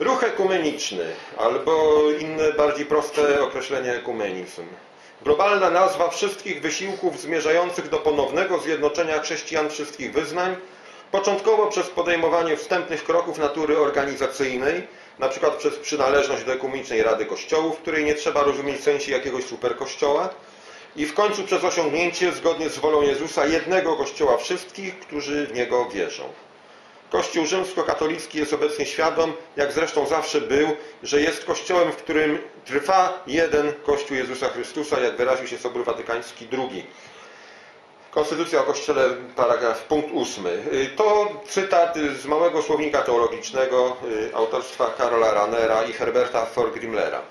Ruch ekumeniczny, albo inne bardziej proste określenie ekumenizm. Globalna nazwa wszystkich wysiłków zmierzających do ponownego zjednoczenia chrześcijan wszystkich wyznań, początkowo przez podejmowanie wstępnych kroków natury organizacyjnej, przykład przez przynależność do Ekumenicznej Rady Kościołów, której nie trzeba rozumieć w sensie jakiegoś superkościoła, i w końcu przez osiągnięcie, zgodnie z wolą Jezusa, jednego Kościoła wszystkich, którzy w Niego wierzą. Kościół rzymskokatolicki jest obecnie świadom, jak zresztą zawsze był, że jest Kościołem, w którym trwa jeden Kościół Jezusa Chrystusa, jak wyraził się Sobór Watykański II. Konstytucja o Kościele, paragraf, punkt ósmy. To cytat z małego słownika teologicznego autorstwa Karola Ranera i Herberta Forgrimlera.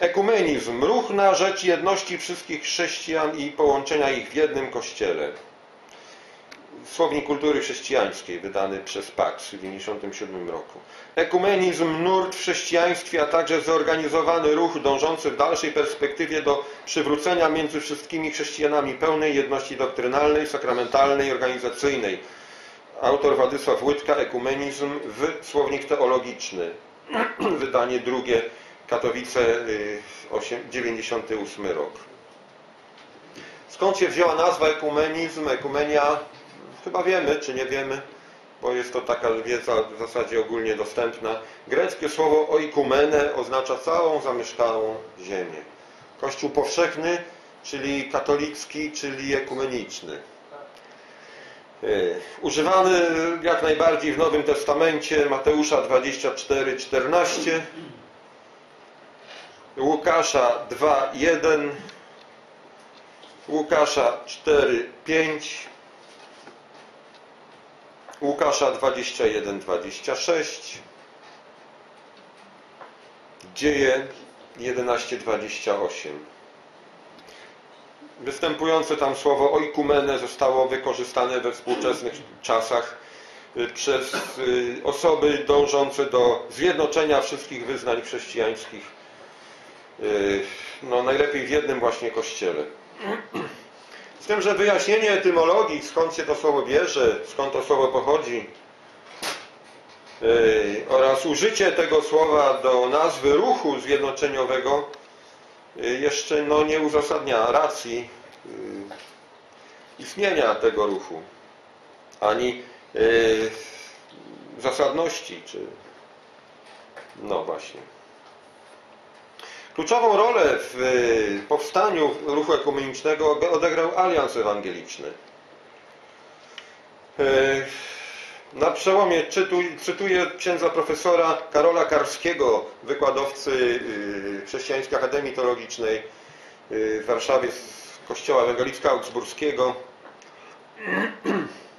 Ekumenizm, ruch na rzecz jedności wszystkich chrześcijan i połączenia ich w jednym Kościele. Słownik Kultury Chrześcijańskiej, wydany przez Pax w 1997 roku. Ekumenizm, nurt w chrześcijaństwie, a także zorganizowany ruch dążący w dalszej perspektywie do przywrócenia między wszystkimi chrześcijanami pełnej jedności doktrynalnej, sakramentalnej organizacyjnej. Autor Władysław Łydka, Ekumenizm w Słownik Teologiczny, wydanie drugie, Katowice, 98 rok. Skąd się wzięła nazwa ekumenizm, ekumenia? Chyba wiemy, czy nie wiemy, bo jest to taka wiedza w zasadzie ogólnie dostępna. Greckie słowo oikumene oznacza całą zamieszkałą ziemię. Kościół powszechny, czyli katolicki, czyli ekumeniczny. Używany jak najbardziej w Nowym Testamencie Mateusza 24, 14, Łukasza 2, 1, Łukasza 4, 5, Łukasza 21, 26, Dzieje 11, 28. Występujące tam słowo oikumene zostało wykorzystane we współczesnych czasach przez osoby dążące do zjednoczenia wszystkich wyznań chrześcijańskich no najlepiej w jednym właśnie kościele. Z tym, że wyjaśnienie etymologii, skąd się to słowo bierze, skąd to słowo pochodzi yy, oraz użycie tego słowa do nazwy ruchu zjednoczeniowego yy, jeszcze no, nie uzasadnia racji yy, istnienia tego ruchu, ani zasadności, czy no właśnie. Kluczową rolę w e, powstaniu ruchu ekumenicznego odegrał Alians Ewangeliczny. E, na przełomie cytuję księdza profesora Karola Karskiego, wykładowcy e, Chrześcijańskiej Akademii Teologicznej w Warszawie z Kościoła Ewangelicka Augsburskiego.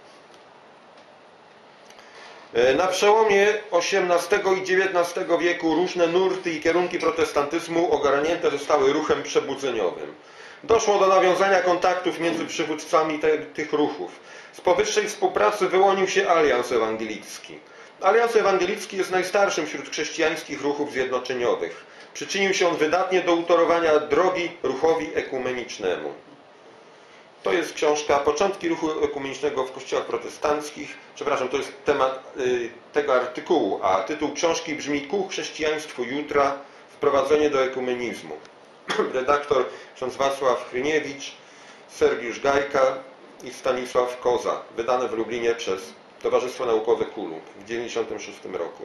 E, na przełomie XVIII i XIX wieku różne nurty i kierunki protestantyzmu ogarnięte zostały ruchem przebudzeniowym. Doszło do nawiązania kontaktów między przywódcami te, tych ruchów. Z powyższej współpracy wyłonił się Alians Ewangelicki. Alians Ewangelicki jest najstarszym wśród chrześcijańskich ruchów zjednoczeniowych. Przyczynił się on wydatnie do utorowania drogi ruchowi ekumenicznemu. To jest książka Początki ruchu ekumenicznego w kościołach protestanckich. Przepraszam, to jest temat y, tego artykułu, a tytuł książki brzmi Ku chrześcijaństwu jutra wprowadzenie do ekumenizmu. Redaktor ksiądz Wacław Chryniewicz, Sergiusz Gajka i Stanisław Koza. Wydane w Lublinie przez Towarzystwo Naukowe Kulub w 1996 roku.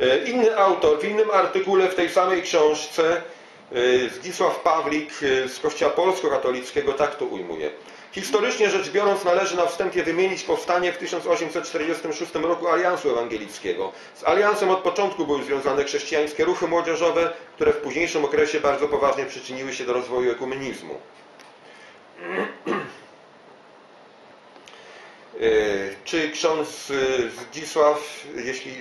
Y, inny autor w innym artykule w tej samej książce Zdzisław Pawlik y, z Kościoła Polsko-Katolickiego tak to ujmuje. Historycznie rzecz biorąc należy na wstępie wymienić powstanie w 1846 roku Aliansu Ewangelickiego. Z Aliansem od początku były związane chrześcijańskie ruchy młodzieżowe, które w późniejszym okresie bardzo poważnie przyczyniły się do rozwoju ekumenizmu. Y, czy ksiądz Zdzisław, jeśli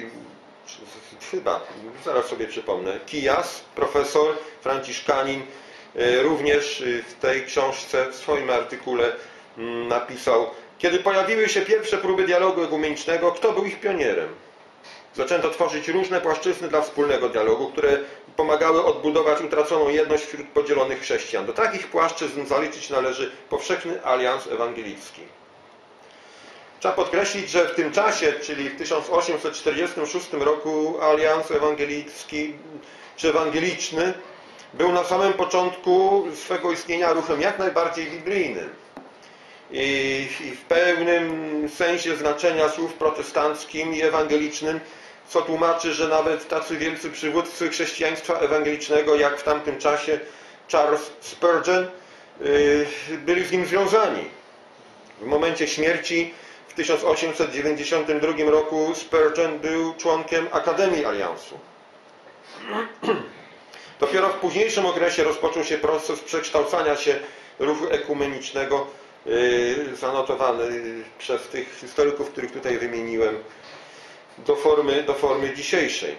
chyba, zaraz sobie przypomnę, Kijas, profesor, franciszkanin, e, również e, w tej książce, w swoim artykule mm, napisał, kiedy pojawiły się pierwsze próby dialogu ekumenicznego, kto był ich pionierem? Zaczęto tworzyć różne płaszczyzny dla wspólnego dialogu, które pomagały odbudować utraconą jedność wśród podzielonych chrześcijan. Do takich płaszczyzn zaliczyć należy powszechny alians ewangelicki. Trzeba podkreślić, że w tym czasie, czyli w 1846 roku Alians Ewangelicki czy Ewangeliczny był na samym początku swego istnienia ruchem jak najbardziej biblijnym. I, i w pełnym sensie znaczenia słów protestanckim i ewangelicznym, co tłumaczy, że nawet tacy wielcy przywódcy chrześcijaństwa ewangelicznego, jak w tamtym czasie Charles Spurgeon, yy, byli z nim związani. W momencie śmierci w 1892 roku Spurgeon był członkiem Akademii Aliansu. Dopiero w późniejszym okresie rozpoczął się proces przekształcania się ruchu ekumenicznego yy, zanotowany przez tych historyków, których tutaj wymieniłem do formy, do formy dzisiejszej.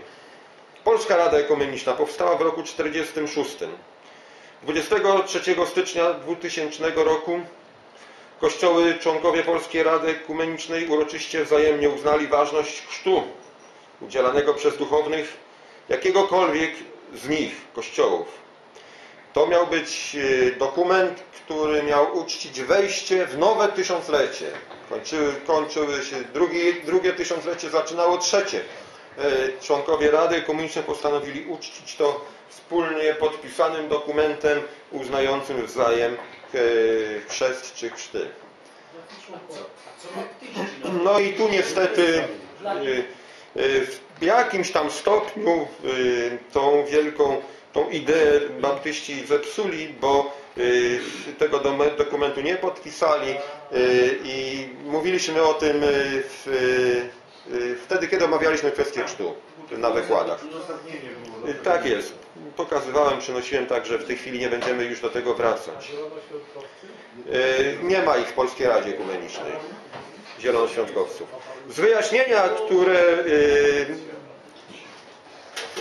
Polska Rada Ekumeniczna powstała w roku 1946. 23 stycznia 2000 roku Kościoły członkowie Polskiej Rady Ekumenicznej uroczyście wzajemnie uznali ważność chrztu udzielanego przez duchownych jakiegokolwiek z nich, kościołów. To miał być e, dokument, który miał uczcić wejście w nowe tysiąclecie. Kończyły, kończyły się drugi, drugie tysiąclecie, zaczynało trzecie. E, członkowie Rady Komunicznej postanowili uczcić to wspólnie podpisanym dokumentem uznającym wzajem e, chrzest czy chrzty. No i tu niestety w jakimś tam stopniu tą wielką tą ideę baptyści zepsuli, bo tego dokumentu nie podpisali i mówiliśmy o tym y, wtedy, kiedy omawialiśmy kwestię chrztu na wykładach. Tak jest. Pokazywałem, przynosiłem tak, że w tej chwili nie będziemy już do tego wracać. Nie ma ich w Polskiej Radzie Ekumenicznej. Zielonoświątkowców. Z wyjaśnienia, które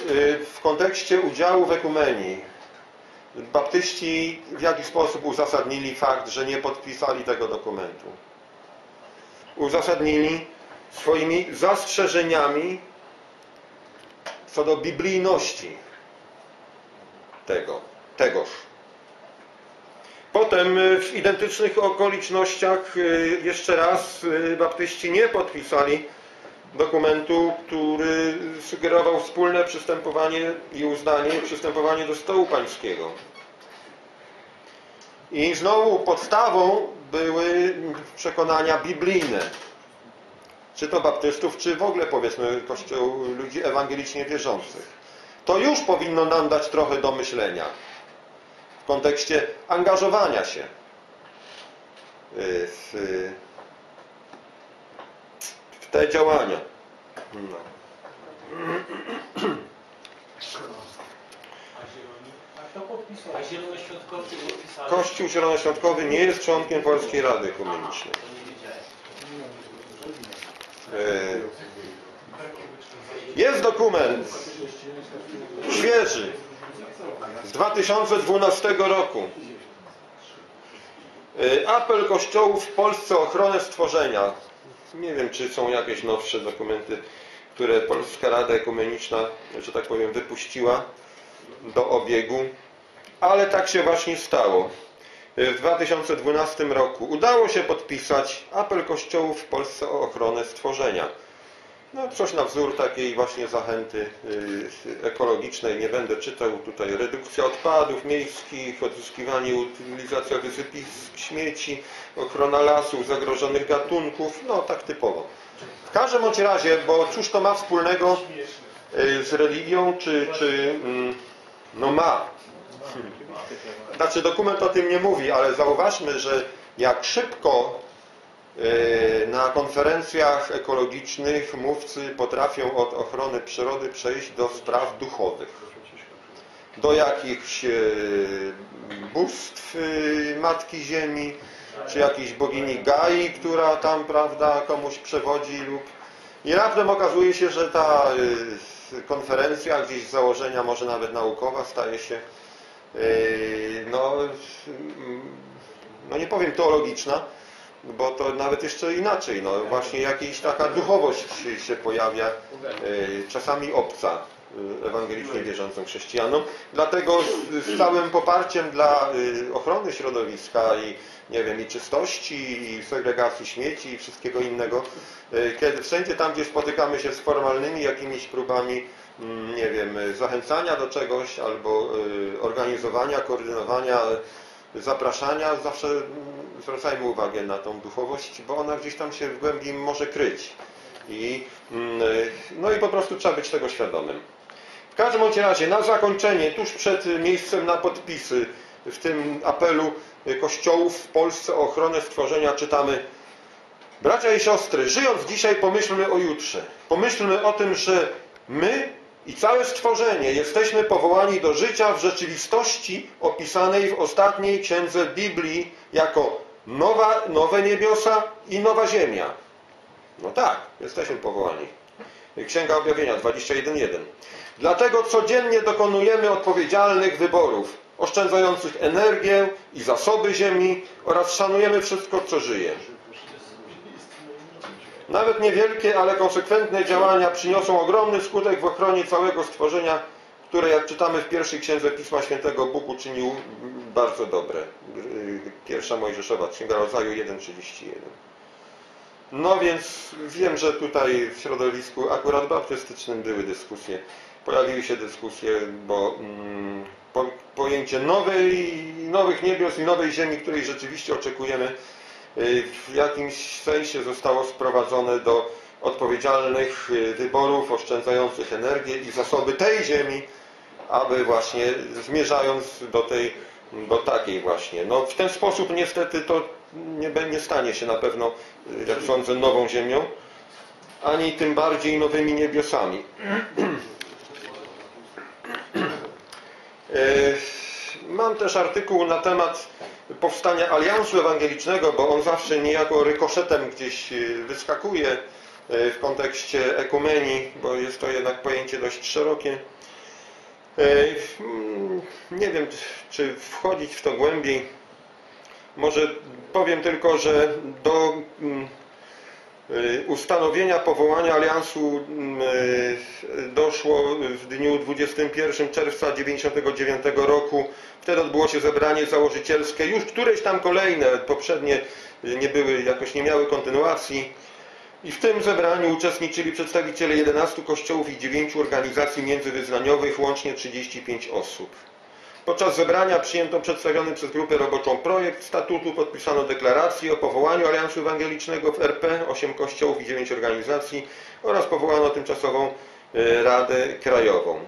Y, w kontekście udziału w ekumenii baptyści w jaki sposób uzasadnili fakt, że nie podpisali tego dokumentu? Uzasadnili swoimi zastrzeżeniami co do biblijności tego, tegoż. Potem w identycznych okolicznościach y, jeszcze raz y, baptyści nie podpisali dokumentu, który sugerował wspólne przystępowanie i uznanie przystępowanie do stołu pańskiego. I znowu podstawą były przekonania biblijne. Czy to baptystów, czy w ogóle powiedzmy kościół ludzi ewangelicznie wierzących. To już powinno nam dać trochę do myślenia w kontekście angażowania się w te działania. No. Kościół Zielonoświątkowy nie jest członkiem Polskiej Rady Ekumenicznej. E, jest dokument świeży z 2012 roku. E, apel Kościołów w Polsce o ochronę stworzenia nie wiem, czy są jakieś nowsze dokumenty, które Polska Rada Ekumeniczna, że tak powiem, wypuściła do obiegu, ale tak się właśnie stało. W 2012 roku udało się podpisać apel Kościołów w Polsce o ochronę stworzenia. No, coś na wzór takiej właśnie zachęty y, ekologicznej. Nie będę czytał tutaj. Redukcja odpadów miejskich, odzyskiwanie, utylizacja wysypisk śmieci, ochrona lasów, zagrożonych gatunków. No, tak typowo. W każdym bądź razie, bo cóż to ma wspólnego y, z religią, czy, czy mm, no ma. Znaczy dokument o tym nie mówi, ale zauważmy, że jak szybko E, na konferencjach ekologicznych mówcy potrafią od ochrony przyrody przejść do spraw duchowych. Do jakichś e, bóstw e, Matki Ziemi, czy jakiejś bogini Gai, która tam, prawda, komuś przewodzi lub... I raptem okazuje się, że ta konferencja, gdzieś z założenia może nawet naukowa, staje się no, no nie powiem teologiczna, bo to nawet jeszcze inaczej, no właśnie jakaś taka duchowość się, pojawia, e, czasami obca y, ewangelicznie wierzącym chrześcijanom. Dlatego z, z całym poparciem dla ochrony środowiska i nie wiem, i czystości, i segregacji śmieci i wszystkiego innego, kiedy wszędzie tam, gdzie spotykamy się z formalnymi jakimiś próbami, nie wiem, zachęcania do czegoś albo organizowania, koordynowania, zapraszania, zawsze mm, zwracajmy uwagę na tą duchowość, bo ona gdzieś tam się w głębi może kryć. I, mm, no i po prostu trzeba być tego świadomym. W każdym razie, na zakończenie, tuż przed miejscem na podpisy, w tym apelu kościołów w Polsce o ochronę stworzenia czytamy Bracia i siostry, żyjąc dzisiaj pomyślmy o jutrze. Pomyślmy o tym, że my i całe stworzenie jesteśmy powołani do życia w rzeczywistości opisanej w ostatniej księdze Biblii jako nowa, nowe niebiosa i nowa ziemia. No tak, jesteśmy powołani. Księga Objawienia 21.1. Dlatego codziennie dokonujemy odpowiedzialnych wyborów, oszczędzających energię i zasoby ziemi oraz szanujemy wszystko, co żyje. Nawet niewielkie, ale konsekwentne działania przyniosą ogromny skutek w ochronie całego stworzenia, które, jak czytamy w pierwszej księdze Pisma Świętego, Bóg uczynił bardzo dobre. Pierwsza Mojżeszowa, Księga Rodzaju 1.31. No więc wiem, że tutaj w środowisku akurat baptystycznym były dyskusje. Pojawiły się dyskusje, bo mm, po, pojęcie nowej, nowych niebios i nowej ziemi, której rzeczywiście oczekujemy, w jakimś sensie zostało sprowadzone do odpowiedzialnych y, wyborów oszczędzających energię i zasoby tej ziemi, aby właśnie zmierzając do tej, do takiej właśnie. No w ten sposób niestety to nie, nie stanie się na pewno, jak sądzę, nową ziemią, ani tym bardziej nowymi niebiosami. Mam też artykuł na temat powstania Aliansu Ewangelicznego, bo on zawsze niejako rykoszetem gdzieś e, wyskakuje e, w kontekście ekumenii, bo jest to jednak pojęcie dość szerokie. Mm, nie wiem, czy wchodzić w to głębiej. Może powiem tylko, że do mm, y, ustanowienia powołania aliansu mm, y, doszło w dniu 21 czerwca 1999 roku. Wtedy odbyło się zebranie założycielskie. Już któreś tam kolejne, poprzednie nie były, jakoś nie miały kontynuacji. I w tym zebraniu uczestniczyli przedstawiciele 11 kościołów i 9 organizacji międzywyznaniowych, łącznie 35 osób. Podczas zebrania przyjęto przedstawiony przez grupę roboczą projekt statutu, podpisano deklarację o powołaniu Aliansu Ewangelicznego w RP, 8 kościołów i 9 organizacji oraz powołano tymczasową e, Radę Krajową.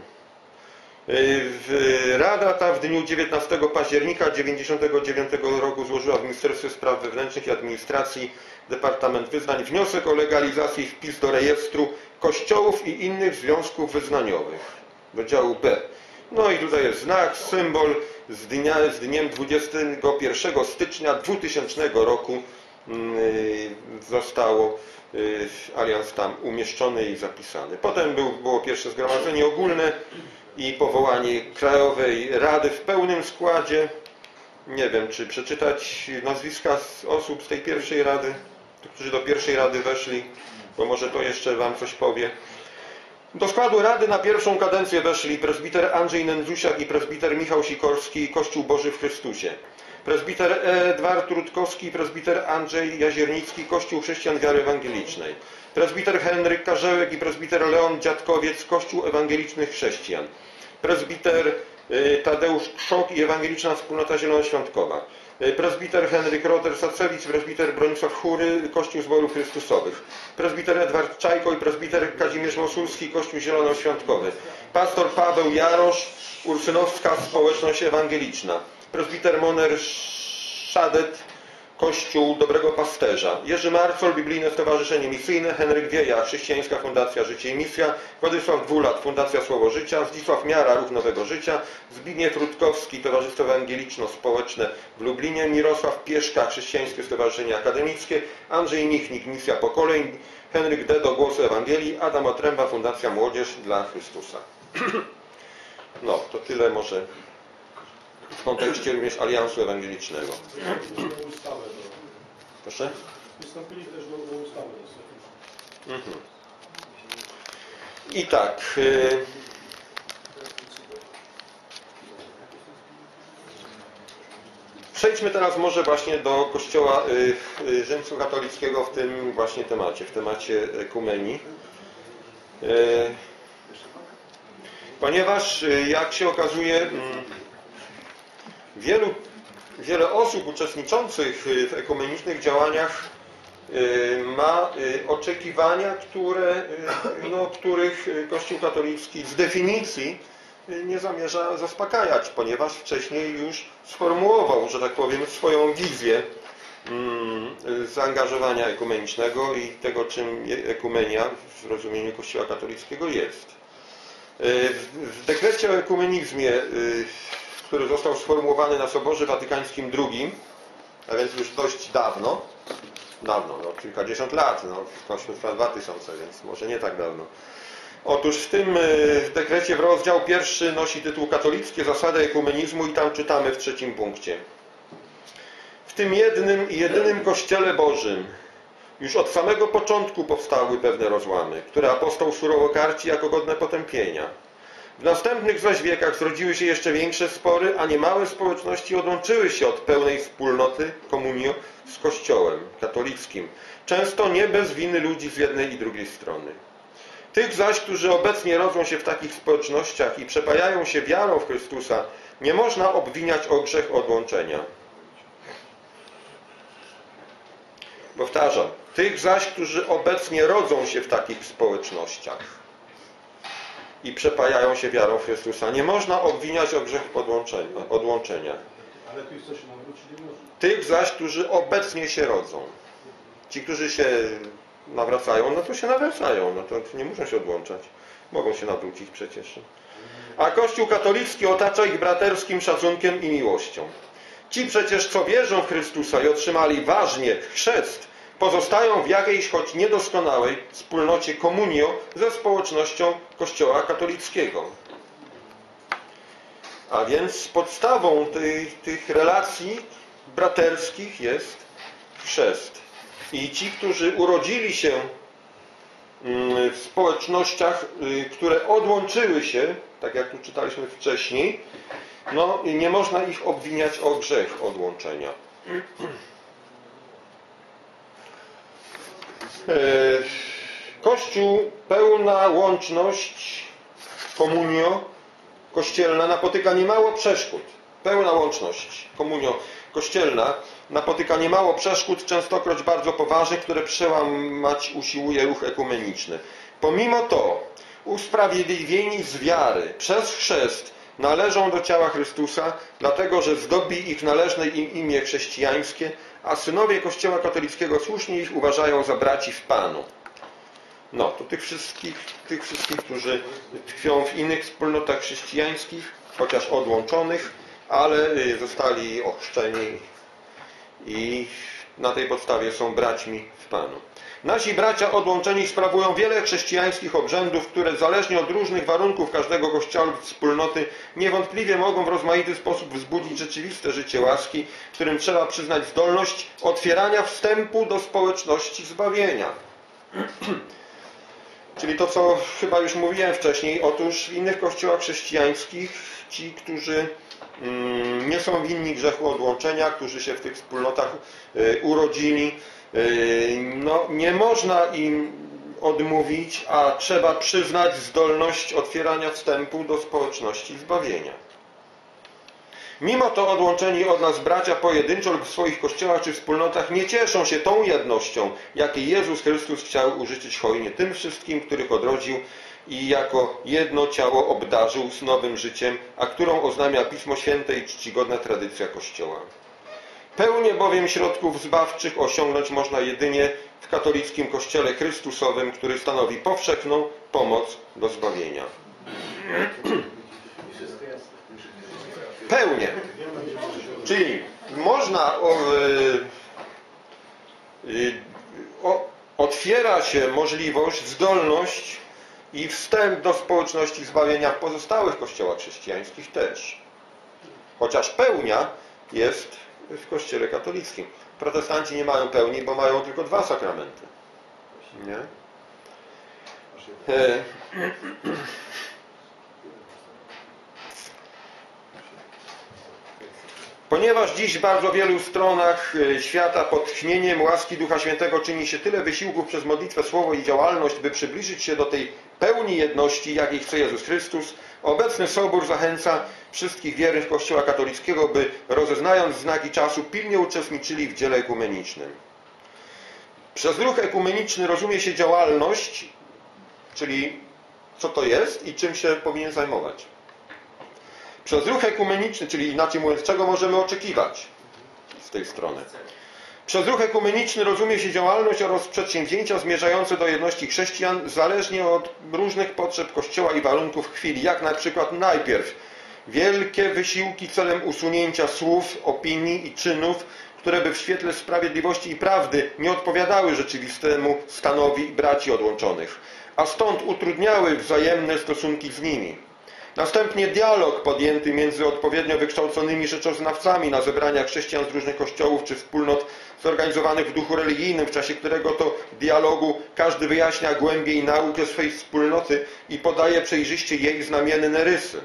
E, Rada ta w dniu 19 października 1999 roku złożyła w Ministerstwie Spraw Wewnętrznych i Administracji Departament Wyznań wniosek o legalizację i wpis do rejestru kościołów i innych związków wyznaniowych do działu B. No i tutaj jest znak, symbol z, dnia, z dniem 21 stycznia 2000 roku mm, zostało y, alians tam umieszczony i zapisany. Potem był, było pierwsze zgromadzenie ogólne i powołanie Krajowej Rady w pełnym składzie. Nie wiem, czy przeczytać nazwiska osób z tej pierwszej rady, którzy do pierwszej rady weszli, bo może to jeszcze Wam coś powie. Do składu Rady na pierwszą kadencję weszli prezbiter Andrzej Nędzusiak i prezbiter Michał Sikorski Kościół Boży w Chrystusie. Prezbiter Edward Rutkowski i prezbiter Andrzej Jaziernicki Kościół Chrześcijan Wiary Ewangelicznej. Prezbiter Henryk Karzełek i prezbiter Leon Dziadkowiec Kościół Ewangelicznych Chrześcijan. Prezbiter y, Tadeusz Krzok i Ewangeliczna Wspólnota Zielonoświątkowa. E, prezbiter Henryk Roter-Sacewicz, prezbiter Bronisław Chury, Kościół Zborów Chrystusowych, prezbiter Edward Czajko i prezbiter Kazimierz Mosulski, Kościół Zielonoświątkowy, pastor Paweł Jarosz, Ursynowska Społeczność Ewangeliczna, prezbiter Moner Szadet, Kościół Dobrego Pasterza, Jerzy Marcol, Biblijne Stowarzyszenie Misyjne, Henryk Wieja, Chrześcijańska Fundacja Życie i Misja, Władysław Dwulat, Fundacja Słowo Życia, Zdzisław Miara, Ruch Nowego Życia, Zbigniew Rutkowski, Towarzystwo Ewangeliczno-Społeczne w Lublinie, Mirosław Pieszka, Chrześcijańskie Stowarzyszenie Akademickie, Andrzej Michnik, Misja Pokoleń, Henryk D. do Głosu Ewangelii, Adam Otręba, Fundacja Młodzież dla Chrystusa. No, to tyle może w kontekście również Aliansu Ewangelicznego. Proszę? Wystąpili też do ustawy. Mhm. I tak. Y, przejdźmy teraz może właśnie do kościoła y, y, rzymskokatolickiego w tym właśnie temacie, w temacie kumenii. Ponieważ jak się okazuje mm, wielu, wiele osób uczestniczących w ekumenicznych działaniach y, ma y, oczekiwania, które, y, no, których Kościół katolicki z definicji nie zamierza zaspokajać, ponieważ wcześniej już sformułował, że tak powiem, swoją wizję mm, zaangażowania ekumenicznego i tego, czym ekumenia w rozumieniu Kościoła katolickiego jest. W dekrecie o ekumenizmie, który został sformułowany na Soborze Watykańskim II, a więc już dość dawno, dawno, no, kilkadziesiąt lat, no, kośmy trwa 2000, więc może nie tak dawno. Otóż w tym y, dekrecie w rozdział pierwszy nosi tytuł Katolickie zasady ekumenizmu i tam czytamy w trzecim punkcie. W tym jednym i jedynym Kościele Bożym już od samego początku powstały pewne rozłamy, które apostoł surowo karci jako godne potępienia. W następnych zaś wiekach zrodziły się jeszcze większe spory, a niemałe społeczności odłączyły się od pełnej wspólnoty komunio z Kościołem katolickim, często nie bez winy ludzi z jednej i drugiej strony. Tych zaś, którzy obecnie rodzą się w takich społecznościach i przepajają się wiarą w Chrystusa, nie można obwiniać o grzech odłączenia. Powtarzam, tych zaś, którzy obecnie rodzą się w takich społecznościach i przepajają się wiarą w Chrystusa, nie można obwiniać o grzech odłączenia. Ale można. Tych zaś, którzy obecnie się rodzą. Ci, którzy się nawracają, no to się nawracają, no to nie muszą się odłączać. Mogą się nawrócić przecież. A Kościół katolicki otacza ich braterskim szacunkiem i miłością. Ci przecież, co wierzą w Chrystusa i otrzymali ważnie chrzest, pozostają w jakiejś, choć niedoskonałej, wspólnocie komunio ze społecznością Kościoła katolickiego. A więc podstawą tej, tych relacji braterskich jest chrzest. I ci, którzy urodzili się mm, w społecznościach, y, które odłączyły się, tak jak tu czytaliśmy wcześniej, no nie można ich obwiniać o grzech odłączenia. E, Kościół, pełna łączność, komunio, kościelna napotyka niemało przeszkód. Pełna łączność, komunio kościelna napotyka niemało przeszkód, częstokroć bardzo poważnych, które przełamać usiłuje ruch ekumeniczny. Pomimo to usprawiedliwieni z wiary przez chrzest należą do ciała Chrystusa, dlatego że zdobi ich należne im imię chrześcijańskie, a synowie Kościoła katolickiego słusznie ich uważają za braci w Panu. No, to tych wszystkich, tych wszystkich, którzy tkwią w innych wspólnotach chrześcijańskich, chociaż odłączonych, ale y, zostali ochrzczeni i na tej podstawie są braćmi w Panu. Nasi bracia odłączeni sprawują wiele chrześcijańskich obrzędów, które zależnie od różnych warunków każdego kościoła lub wspólnoty niewątpliwie mogą w rozmaity sposób wzbudzić rzeczywiste życie łaski, którym trzeba przyznać zdolność otwierania wstępu do społeczności zbawienia. Czyli to, co chyba już mówiłem wcześniej, otóż w innych kościołach chrześcijańskich ci, którzy mm, nie są winni grzechu odłączenia, którzy się w tych wspólnotach y, urodzili, no, nie można im odmówić, a trzeba przyznać zdolność otwierania wstępu do społeczności zbawienia. Mimo to odłączeni od nas bracia pojedynczo w swoich kościołach czy wspólnotach nie cieszą się tą jednością, jakiej Jezus Chrystus chciał użyczyć hojnie tym wszystkim, których odrodził i jako jedno ciało obdarzył z nowym życiem, a którą oznamia Pismo Święte i czcigodna tradycja Kościoła. Pełnię bowiem środków zbawczych osiągnąć można jedynie w katolickim Kościele Chrystusowym, który stanowi powszechną pomoc do zbawienia. Pełnię. Czyli można o, y, y, o, otwiera się możliwość, zdolność i wstęp do społeczności zbawienia w pozostałych kościołach chrześcijańskich też. Chociaż pełnia jest w kościele katolickim. Protestanci nie mają pełni, bo mają tylko dwa sakramenty. Nie? E, Ponieważ dziś w bardzo wielu stronach e, świata pod tchnieniem łaski Ducha Świętego czyni się tyle wysiłków przez modlitwę, słowo i działalność, by przybliżyć się do tej pełni jedności, jakiej chce Jezus Chrystus, obecny Sobór zachęca wszystkich wiernych Kościoła katolickiego, by rozeznając znaki czasu pilnie uczestniczyli w dziele ekumenicznym. Przez ruch ekumeniczny rozumie się działalność, czyli co to jest i czym się powinien zajmować. Przez ruch ekumeniczny, czyli inaczej mówiąc, czego możemy oczekiwać z tej strony. Przez ruch ekumeniczny rozumie się działalność oraz przedsięwzięcia zmierzające do jedności chrześcijan zależnie od różnych potrzeb Kościoła i warunków chwili, jak na przykład najpierw wielkie wysiłki celem usunięcia słów, opinii i czynów, które by w świetle sprawiedliwości i prawdy nie odpowiadały rzeczywistemu stanowi braci odłączonych, a stąd utrudniały wzajemne stosunki z nimi. Następnie dialog podjęty między odpowiednio wykształconymi rzeczoznawcami na zebraniach chrześcijan z różnych kościołów czy wspólnot zorganizowanych w duchu religijnym, w czasie którego to dialogu każdy wyjaśnia głębiej naukę swej wspólnoty i podaje przejrzyście jej znamienne rysy.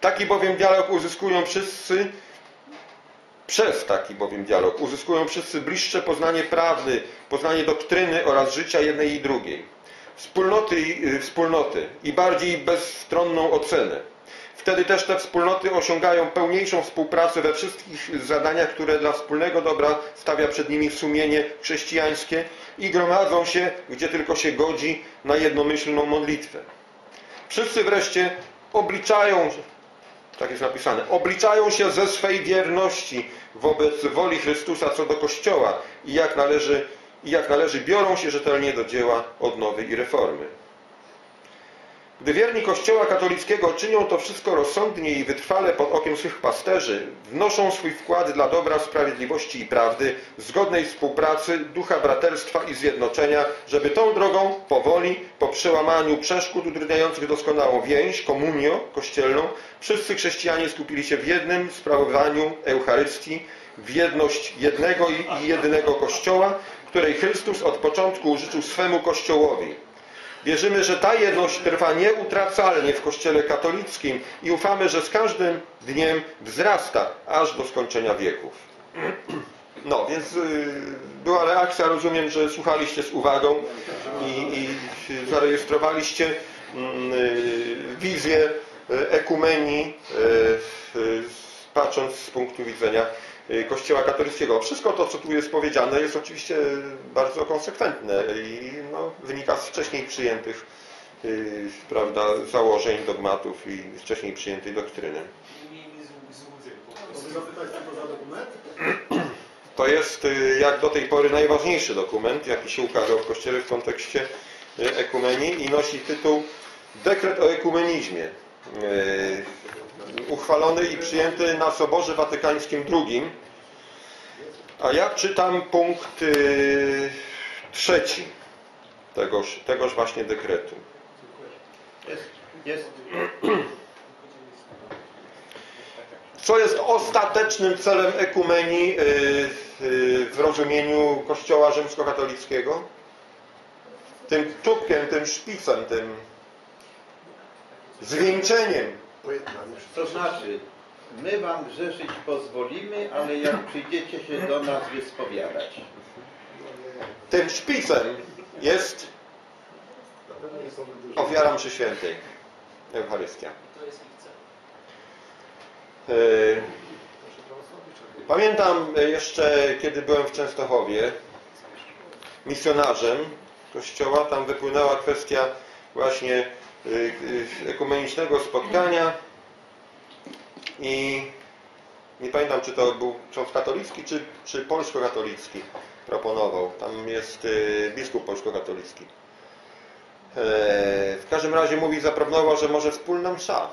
Taki bowiem dialog uzyskują wszyscy, przez taki bowiem dialog uzyskują wszyscy bliższe poznanie prawdy, poznanie doktryny oraz życia jednej i drugiej wspólnoty, y, wspólnoty i bardziej bezstronną ocenę. Wtedy też te wspólnoty osiągają pełniejszą współpracę we wszystkich zadaniach, które dla wspólnego dobra stawia przed nimi sumienie chrześcijańskie i gromadzą się, gdzie tylko się godzi, na jednomyślną modlitwę. Wszyscy wreszcie obliczają, tak jest napisane, obliczają się ze swej wierności wobec woli Chrystusa co do Kościoła i jak należy i jak należy biorą się rzetelnie do dzieła odnowy i reformy. Gdy wierni Kościoła katolickiego czynią to wszystko rozsądnie i wytrwale pod okiem swych pasterzy, wnoszą swój wkład dla dobra, sprawiedliwości i prawdy, zgodnej współpracy, ducha braterstwa i zjednoczenia, żeby tą drogą powoli, po przełamaniu przeszkód utrudniających doskonałą więź, komunio kościelną, wszyscy chrześcijanie skupili się w jednym sprawowaniu Eucharystii, w jedność jednego i jedynego Kościoła, której Chrystus od początku życzył swemu Kościołowi. Wierzymy, że ta jedność trwa nieutracalnie w Kościele katolickim i ufamy, że z każdym dniem wzrasta aż do skończenia wieków. No, więc y, była reakcja, rozumiem, że słuchaliście z uwagą i, i zarejestrowaliście mm, y, wizję y, ekumenii, patrząc z punktu widzenia Kościoła katolickiego. Wszystko to, co tu jest powiedziane, jest oczywiście bardzo konsekwentne i no, wynika z wcześniej przyjętych yy, prawda, założeń, dogmatów i wcześniej przyjętej doktryny. To jest y, jak do tej pory najważniejszy dokument, jaki się ukazał w Kościele w kontekście y, ekumenii i nosi tytuł Dekret o ekumenizmie uchwalony i przyjęty na Soborze Watykańskim II. A ja czytam punkt yy, trzeci tegoż, tegoż właśnie dekretu. Jest, jest. Co jest ostatecznym celem ekumenii yy, yy, w rozumieniu Kościoła rzymskokatolickiego? Tym czubkiem, tym szpicem, tym zwieńczeniem to znaczy, my wam grzeszyć pozwolimy, ale jak przyjdziecie się do nas wyspowiadać. Tym szpicem jest ofiara mszy świętej, Eucharystia. E, pamiętam jeszcze, kiedy byłem w Częstochowie misjonarzem kościoła, tam wypłynęła kwestia właśnie ekumenicznego spotkania i nie pamiętam, czy to był ksiądz katolicki, czy, czy polsko-katolicki proponował. Tam jest y, biskup polsko-katolicki. E, w każdym razie mówi, zaproponował, że może wspólna msza.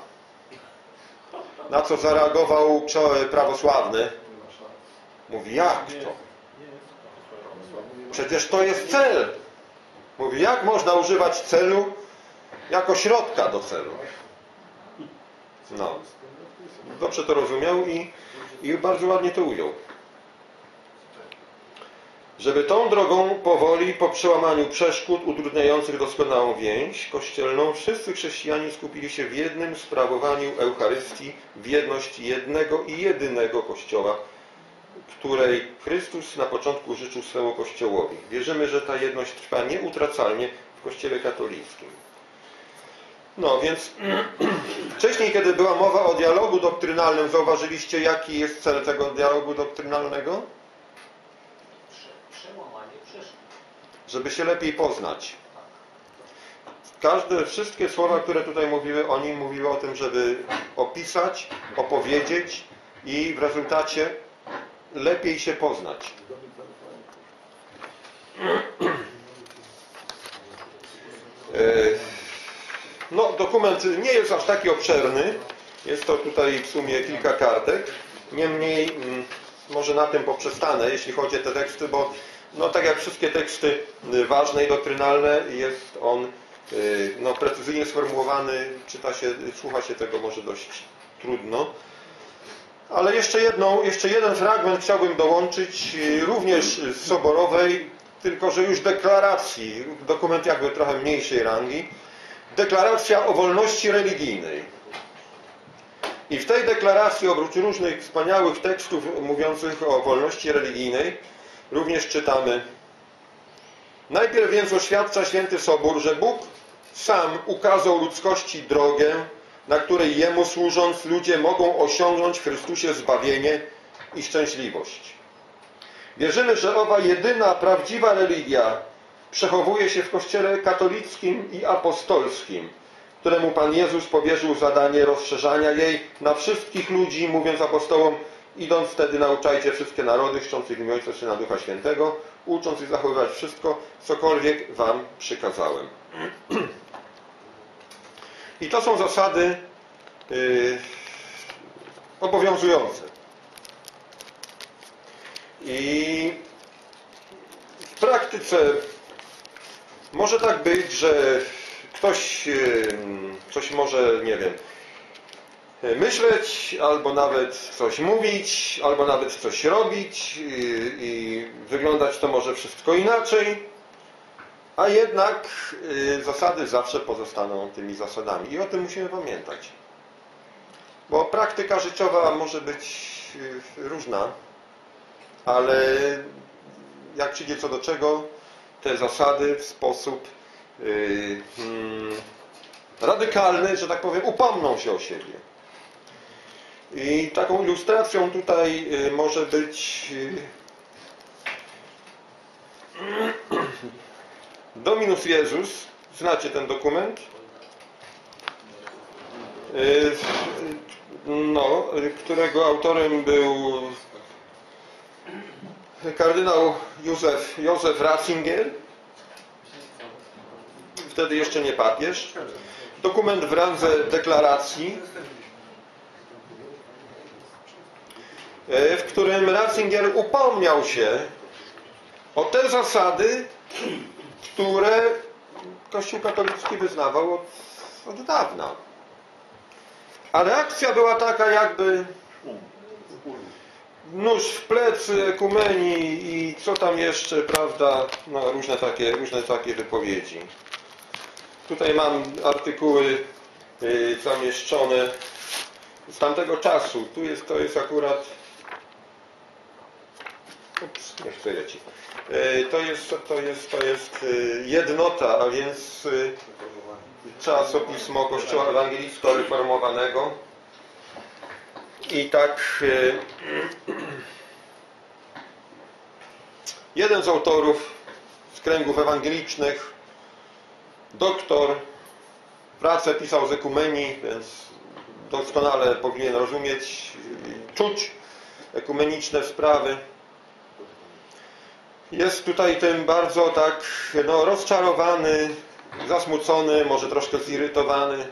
Na co zareagował prawosławny. Mówi, jak to? Przecież to jest cel. Mówi, jak można używać celu jako środka do celu. No. Dobrze to rozumiał i, i bardzo ładnie to ujął. żeby tą drogą powoli, po przełamaniu przeszkód utrudniających doskonałą więź kościelną, wszyscy chrześcijanie skupili się w jednym sprawowaniu Eucharystii, w jedności jednego i jedynego Kościoła, której Chrystus na początku życzył swemu Kościołowi. Wierzymy, że ta jedność trwa nieutracalnie w Kościele katolickim. No więc wcześniej, kiedy była mowa o dialogu doktrynalnym, zauważyliście, jaki jest cel tego dialogu doktrynalnego? Przełamanie przeszkód. Żeby się lepiej poznać. Każde, wszystkie słowa, które tutaj mówiły, oni mówiły o tym, żeby opisać, opowiedzieć i w rezultacie lepiej się poznać. E, No, dokument nie jest aż taki obszerny. Jest to tutaj w sumie kilka kartek. Niemniej, mm, może na tym poprzestanę, jeśli chodzi o te teksty, bo no, tak jak wszystkie teksty y, ważne i doktrynalne, jest on y, no, precyzyjnie sformułowany, czyta się, słucha się tego może dość trudno. Ale jeszcze, jedną, jeszcze jeden fragment chciałbym dołączyć, y, również z Soborowej, tylko że już deklaracji, dokument jakby trochę mniejszej rangi, deklaracja o wolności religijnej. I w tej deklaracji, oprócz różnych wspaniałych tekstów mówiących o wolności religijnej, również czytamy Najpierw więc oświadcza święty Sobór, że Bóg sam ukazał ludzkości drogę, na której Jemu służąc ludzie mogą osiągnąć w Chrystusie zbawienie i szczęśliwość. Wierzymy, że owa jedyna prawdziwa religia przechowuje się w Kościele katolickim i apostolskim, któremu Pan Jezus powierzył zadanie rozszerzania jej na wszystkich ludzi, mówiąc apostołom, idąc wtedy nauczajcie wszystkie narody, chrzcząc ich w imię Ojca, Syna, Ducha Świętego, ucząc ich zachowywać wszystko, cokolwiek Wam przykazałem. I to są zasady yy, obowiązujące. I w praktyce może tak być, że ktoś coś może, nie wiem, myśleć, albo nawet coś mówić, albo nawet coś robić i, i wyglądać to może wszystko inaczej, a jednak y, zasady zawsze pozostaną tymi zasadami i o tym musimy pamiętać. Bo praktyka życiowa może być y, różna, ale jak przyjdzie co do czego, te zasady w sposób yy, radykalny, że tak powiem, upomną się o siebie. I taką ilustracją tutaj yy, może być yy, Dominus Jezus. Znacie ten dokument? Yy, no, którego autorem był kardynał Józef, Józef Ratzinger, wtedy jeszcze nie papież, dokument w randze deklaracji, w którym Ratzinger upomniał się o te zasady, które Kościół katolicki wyznawał od, od dawna. A reakcja była taka jakby nóż w plecy, ekumenii i co tam jeszcze, prawda, no różne takie, różne takie wypowiedzi. Tutaj mam artykuły y, zamieszczone z tamtego czasu. Tu jest, to jest akurat ups, nie chcę ci. Y, to jest, to jest, to jest y, jednota, a więc czasopismo Kościoła Ewangelicko-Reformowanego. I tak y, jeden z autorów z kręgów ewangelicznych, doktor, pracę pisał z ekumenii, więc doskonale powinien rozumieć, czuć ekumeniczne sprawy. Jest tutaj tym bardzo tak no, rozczarowany, zasmucony, może troszkę zirytowany,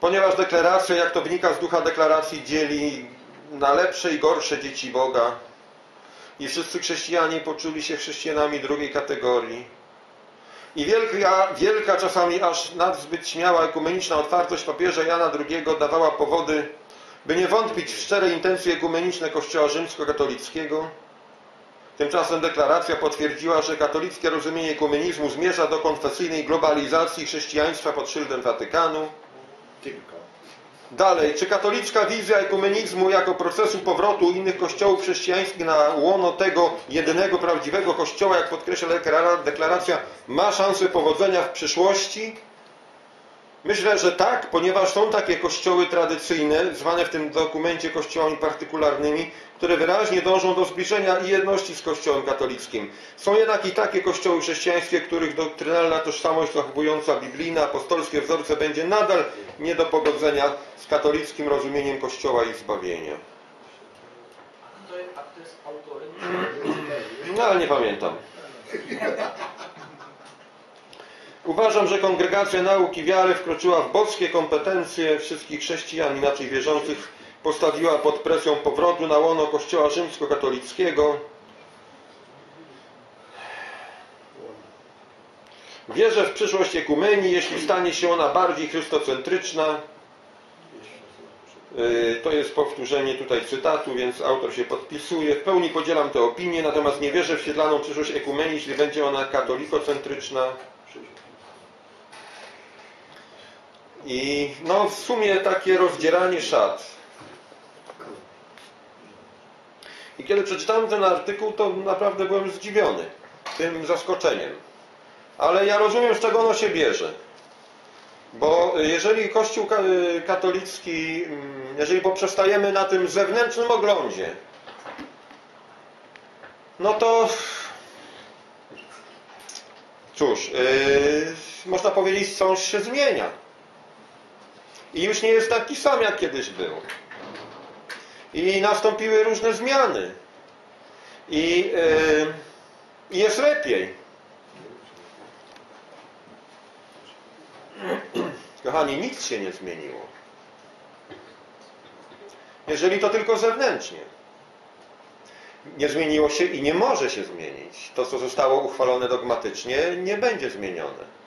ponieważ deklaracja, jak to wynika z ducha deklaracji, dzieli na lepsze i gorsze dzieci Boga. I wszyscy chrześcijanie poczuli się chrześcijanami drugiej kategorii. I wielka, wielka czasami aż nadzbyt śmiała ekumeniczna otwartość papieża Jana II dawała powody, by nie wątpić w szczere intencje ekumeniczne Kościoła rzymskokatolickiego. Tymczasem deklaracja potwierdziła, że katolickie rozumienie ekumenizmu zmierza do konfesyjnej globalizacji chrześcijaństwa pod szyldem Watykanu. Tylko. Dalej, czy katolicka wizja ekumenizmu jako procesu powrotu innych kościołów chrześcijańskich na łono tego jedynego prawdziwego kościoła, jak podkreśla deklara- deklaracja, ma szansę powodzenia w przyszłości? Myślę, że tak, ponieważ są takie kościoły tradycyjne, zwane w tym dokumencie kościołami partykularnymi, które wyraźnie dążą do zbliżenia i jedności z kościołem katolickim. Są jednak i takie kościoły chrześcijańskie, których doktrynalna tożsamość zachowująca biblijne, apostolskie wzorce będzie nadal nie do pogodzenia z katolickim rozumieniem kościoła i zbawienia. A kto jest, a kto jest autorem? No ale nie pamiętam. Uważam, że kongregacja nauki wiary wkroczyła w boskie kompetencje wszystkich chrześcijan inaczej wierzących, postawiła pod presją powrotu na łono Kościoła rzymskokatolickiego. Wierzę w przyszłość ekumenii, jeśli stanie się ona bardziej chrystocentryczna. Yy, To jest powtórzenie tutaj cytatu, więc autor się podpisuje. W pełni podzielam tę opinię, natomiast nie wierzę w świetlaną przyszłość ekumenii, jeśli będzie ona katolikocentryczna. I no w sumie takie rozdzieranie szat. I kiedy przeczytałem ten artykuł, to naprawdę byłem zdziwiony tym zaskoczeniem. Ale ja rozumiem, z czego ono się bierze. Bo jeżeli Kościół ka- katolicki, mm, jeżeli poprzestajemy na tym zewnętrznym oglądzie, no to cóż, yy, można powiedzieć, coś się zmienia. I już nie jest taki sam, jak kiedyś był. I nastąpiły różne zmiany. I yy, jest lepiej. Kochani, nic się nie zmieniło. Jeżeli to tylko zewnętrznie. Nie zmieniło się i nie może się zmienić. To, co zostało uchwalone dogmatycznie, nie będzie zmienione.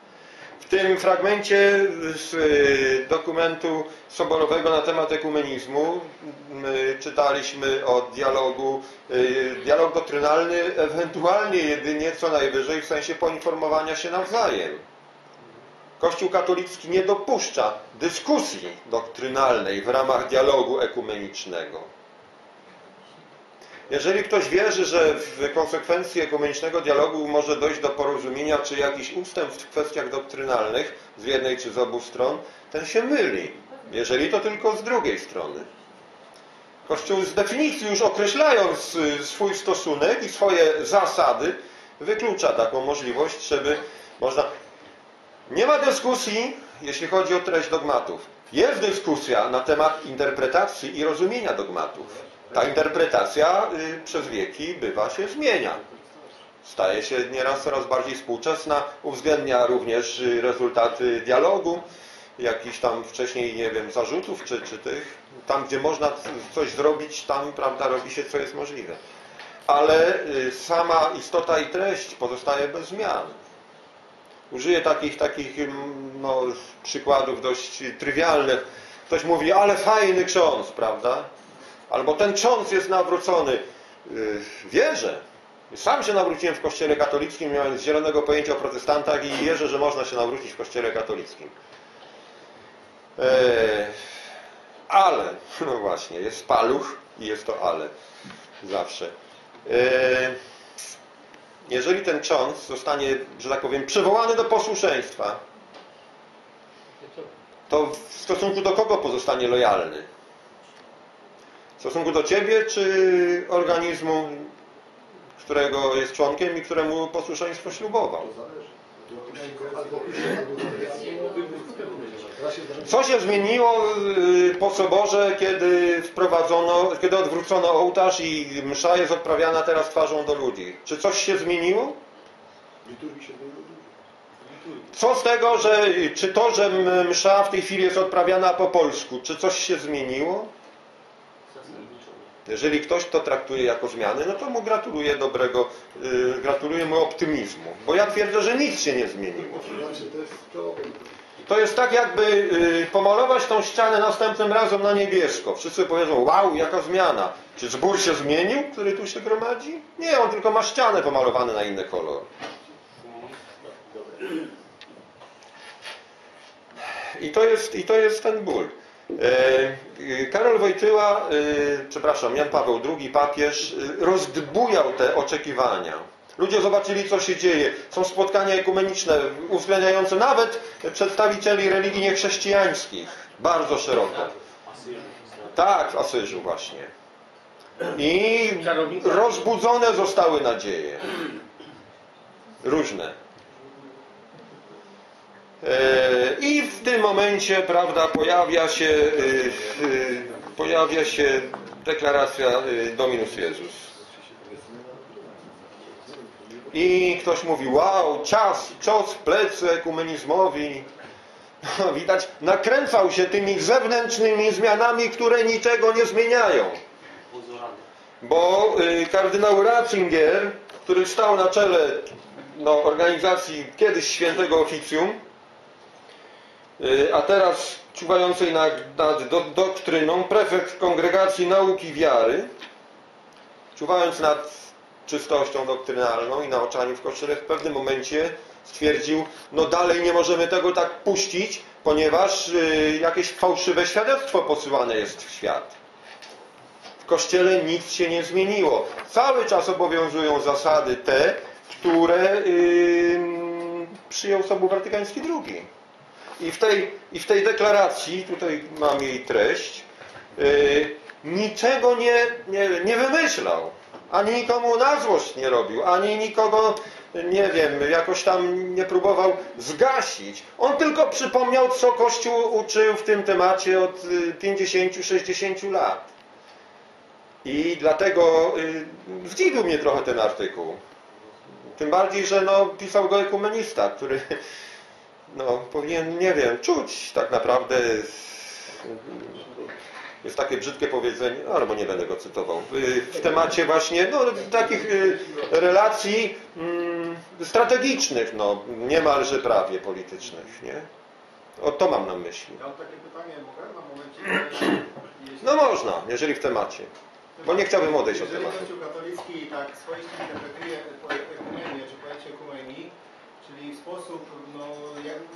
W tym fragmencie z y, dokumentu soborowego na temat ekumenizmu my czytaliśmy o dialogu, y, dialog doktrynalny ewentualnie jedynie co najwyżej w sensie poinformowania się nawzajem. Kościół katolicki nie dopuszcza dyskusji doktrynalnej w ramach dialogu ekumenicznego. Jeżeli ktoś wierzy, że w konsekwencji ekumenicznego dialogu może dojść do porozumienia czy jakichś ustępstw w kwestiach doktrynalnych z jednej czy z obu stron, ten się myli. Jeżeli to tylko z drugiej strony. Kościół z definicji już określając y, swój stosunek i swoje zasady, wyklucza taką możliwość, żeby można... Nie ma dyskusji, jeśli chodzi o treść dogmatów. Jest dyskusja na temat interpretacji i rozumienia dogmatów. Ta interpretacja y, przez wieki bywa się zmienia. Staje się nieraz coraz bardziej współczesna, uwzględnia również y, rezultaty dialogu, jakichś tam wcześniej, nie wiem, zarzutów czy, czy tych. Tam, gdzie można coś zrobić, tam, prawda, robi się, co jest możliwe. Ale y, sama istota i treść pozostaje bez zmian. Użyję takich, takich mm, no, przykładów dość trywialnych. Ktoś mówi, ale fajny ksiądz, prawda? Albo ten ksiądz jest nawrócony. Yy, Wierzę. Sam się nawróciłem w kościele katolickim, mając zielonego pojęcia o protestantach i wierzę, że można się nawrócić w kościele katolickim. Eee, ale, no właśnie, jest paluch i jest to ale. Zawsze. Eee, jeżeli ten ksiądz zostanie, że tak powiem, przywołany do posłuszeństwa, to w stosunku do kogo pozostanie lojalny? Stosunku do ciebie, czy organizmu, którego jest członkiem i któremu posłuszeństwo ślubował? Co się zmieniło y, po soborze, kiedy wprowadzono, kiedy odwrócono ołtarz i msza jest odprawiana teraz twarzą do ludzi? Czy coś się zmieniło? Co z tego, że czy to, że msza w tej chwili jest odprawiana po polsku, czy coś się zmieniło? Jeżeli ktoś to traktuje jako zmiany, no to mu gratuluję dobrego, yy, gratuluję mu optymizmu. Bo ja twierdzę, że nic się nie zmieniło. To jest tak jakby y, pomalować tą ścianę następnym razem na niebiesko. Wszyscy powiedzą, wow, jaka zmiana. Czy zbór się zmienił, który tu się gromadzi? Nie, on tylko ma ścianę pomalowane na inny kolor. I to jest, i to jest ten ból. E, Karol Wojtyła, e, przepraszam, Jan Paweł II, papież, e, rozdbujał te oczekiwania. Ludzie zobaczyli, co się dzieje. Są spotkania ekumeniczne, uwzględniające nawet przedstawicieli religii niechrześcijańskich. Bardzo szeroko. Tak, w Asyżu właśnie. I rozbudzone zostały nadzieje. Różne. E, I w tym momencie, prawda, pojawia się, y, y, pojawia się deklaracja Dominus Jezus. I ktoś mówi, wow, czas, cios w plecy ekumenizmowi. No, widać, nakręcał się tymi zewnętrznymi zmianami, które niczego nie zmieniają. Bo y, kardynał Ratzinger, który stał na czele no, organizacji kiedyś świętego oficjum, a teraz czuwającej nad, nad do, doktryną, prefekt Kongregacji Nauki Wiary, czuwając nad czystością doktrynalną i nauczaniem w Kościele, w pewnym momencie stwierdził, no dalej nie możemy tego tak puścić, ponieważ y, jakieś fałszywe świadectwo posyłane jest w świat. W Kościele nic się nie zmieniło. Cały czas obowiązują zasady te, które yy, przyjął Sobór Watykański II. I w tej, i w tej deklaracji, tutaj mam jej treść, yy, niczego nie, nie, nie wymyślał. Ani nikomu na złość nie robił, ani nikogo, nie wiem, jakoś tam nie próbował zgasić. On tylko przypomniał, co Kościół uczył w tym temacie od 50-60 lat. I dlatego y, zdziwił mnie trochę ten artykuł. Tym bardziej, że no, pisał go ekumenista, który no, powinien, nie wiem, czuć tak naprawdę jest takie brzydkie powiedzenie, no, albo nie będę go cytował, w temacie właśnie no, takich y, relacji mm, strategicznych, no, niemalże prawie politycznych, nie? O to mam na myśli. Ja mam takie pytanie, mogę na momencie? No można, jeżeli w temacie. Bo nie chciałbym odejść od Jeżeli tematu. Kościół katolicki tak swoiście interpretuje ekumenię, czy pojęcie ekumenii, czyli w sposób no,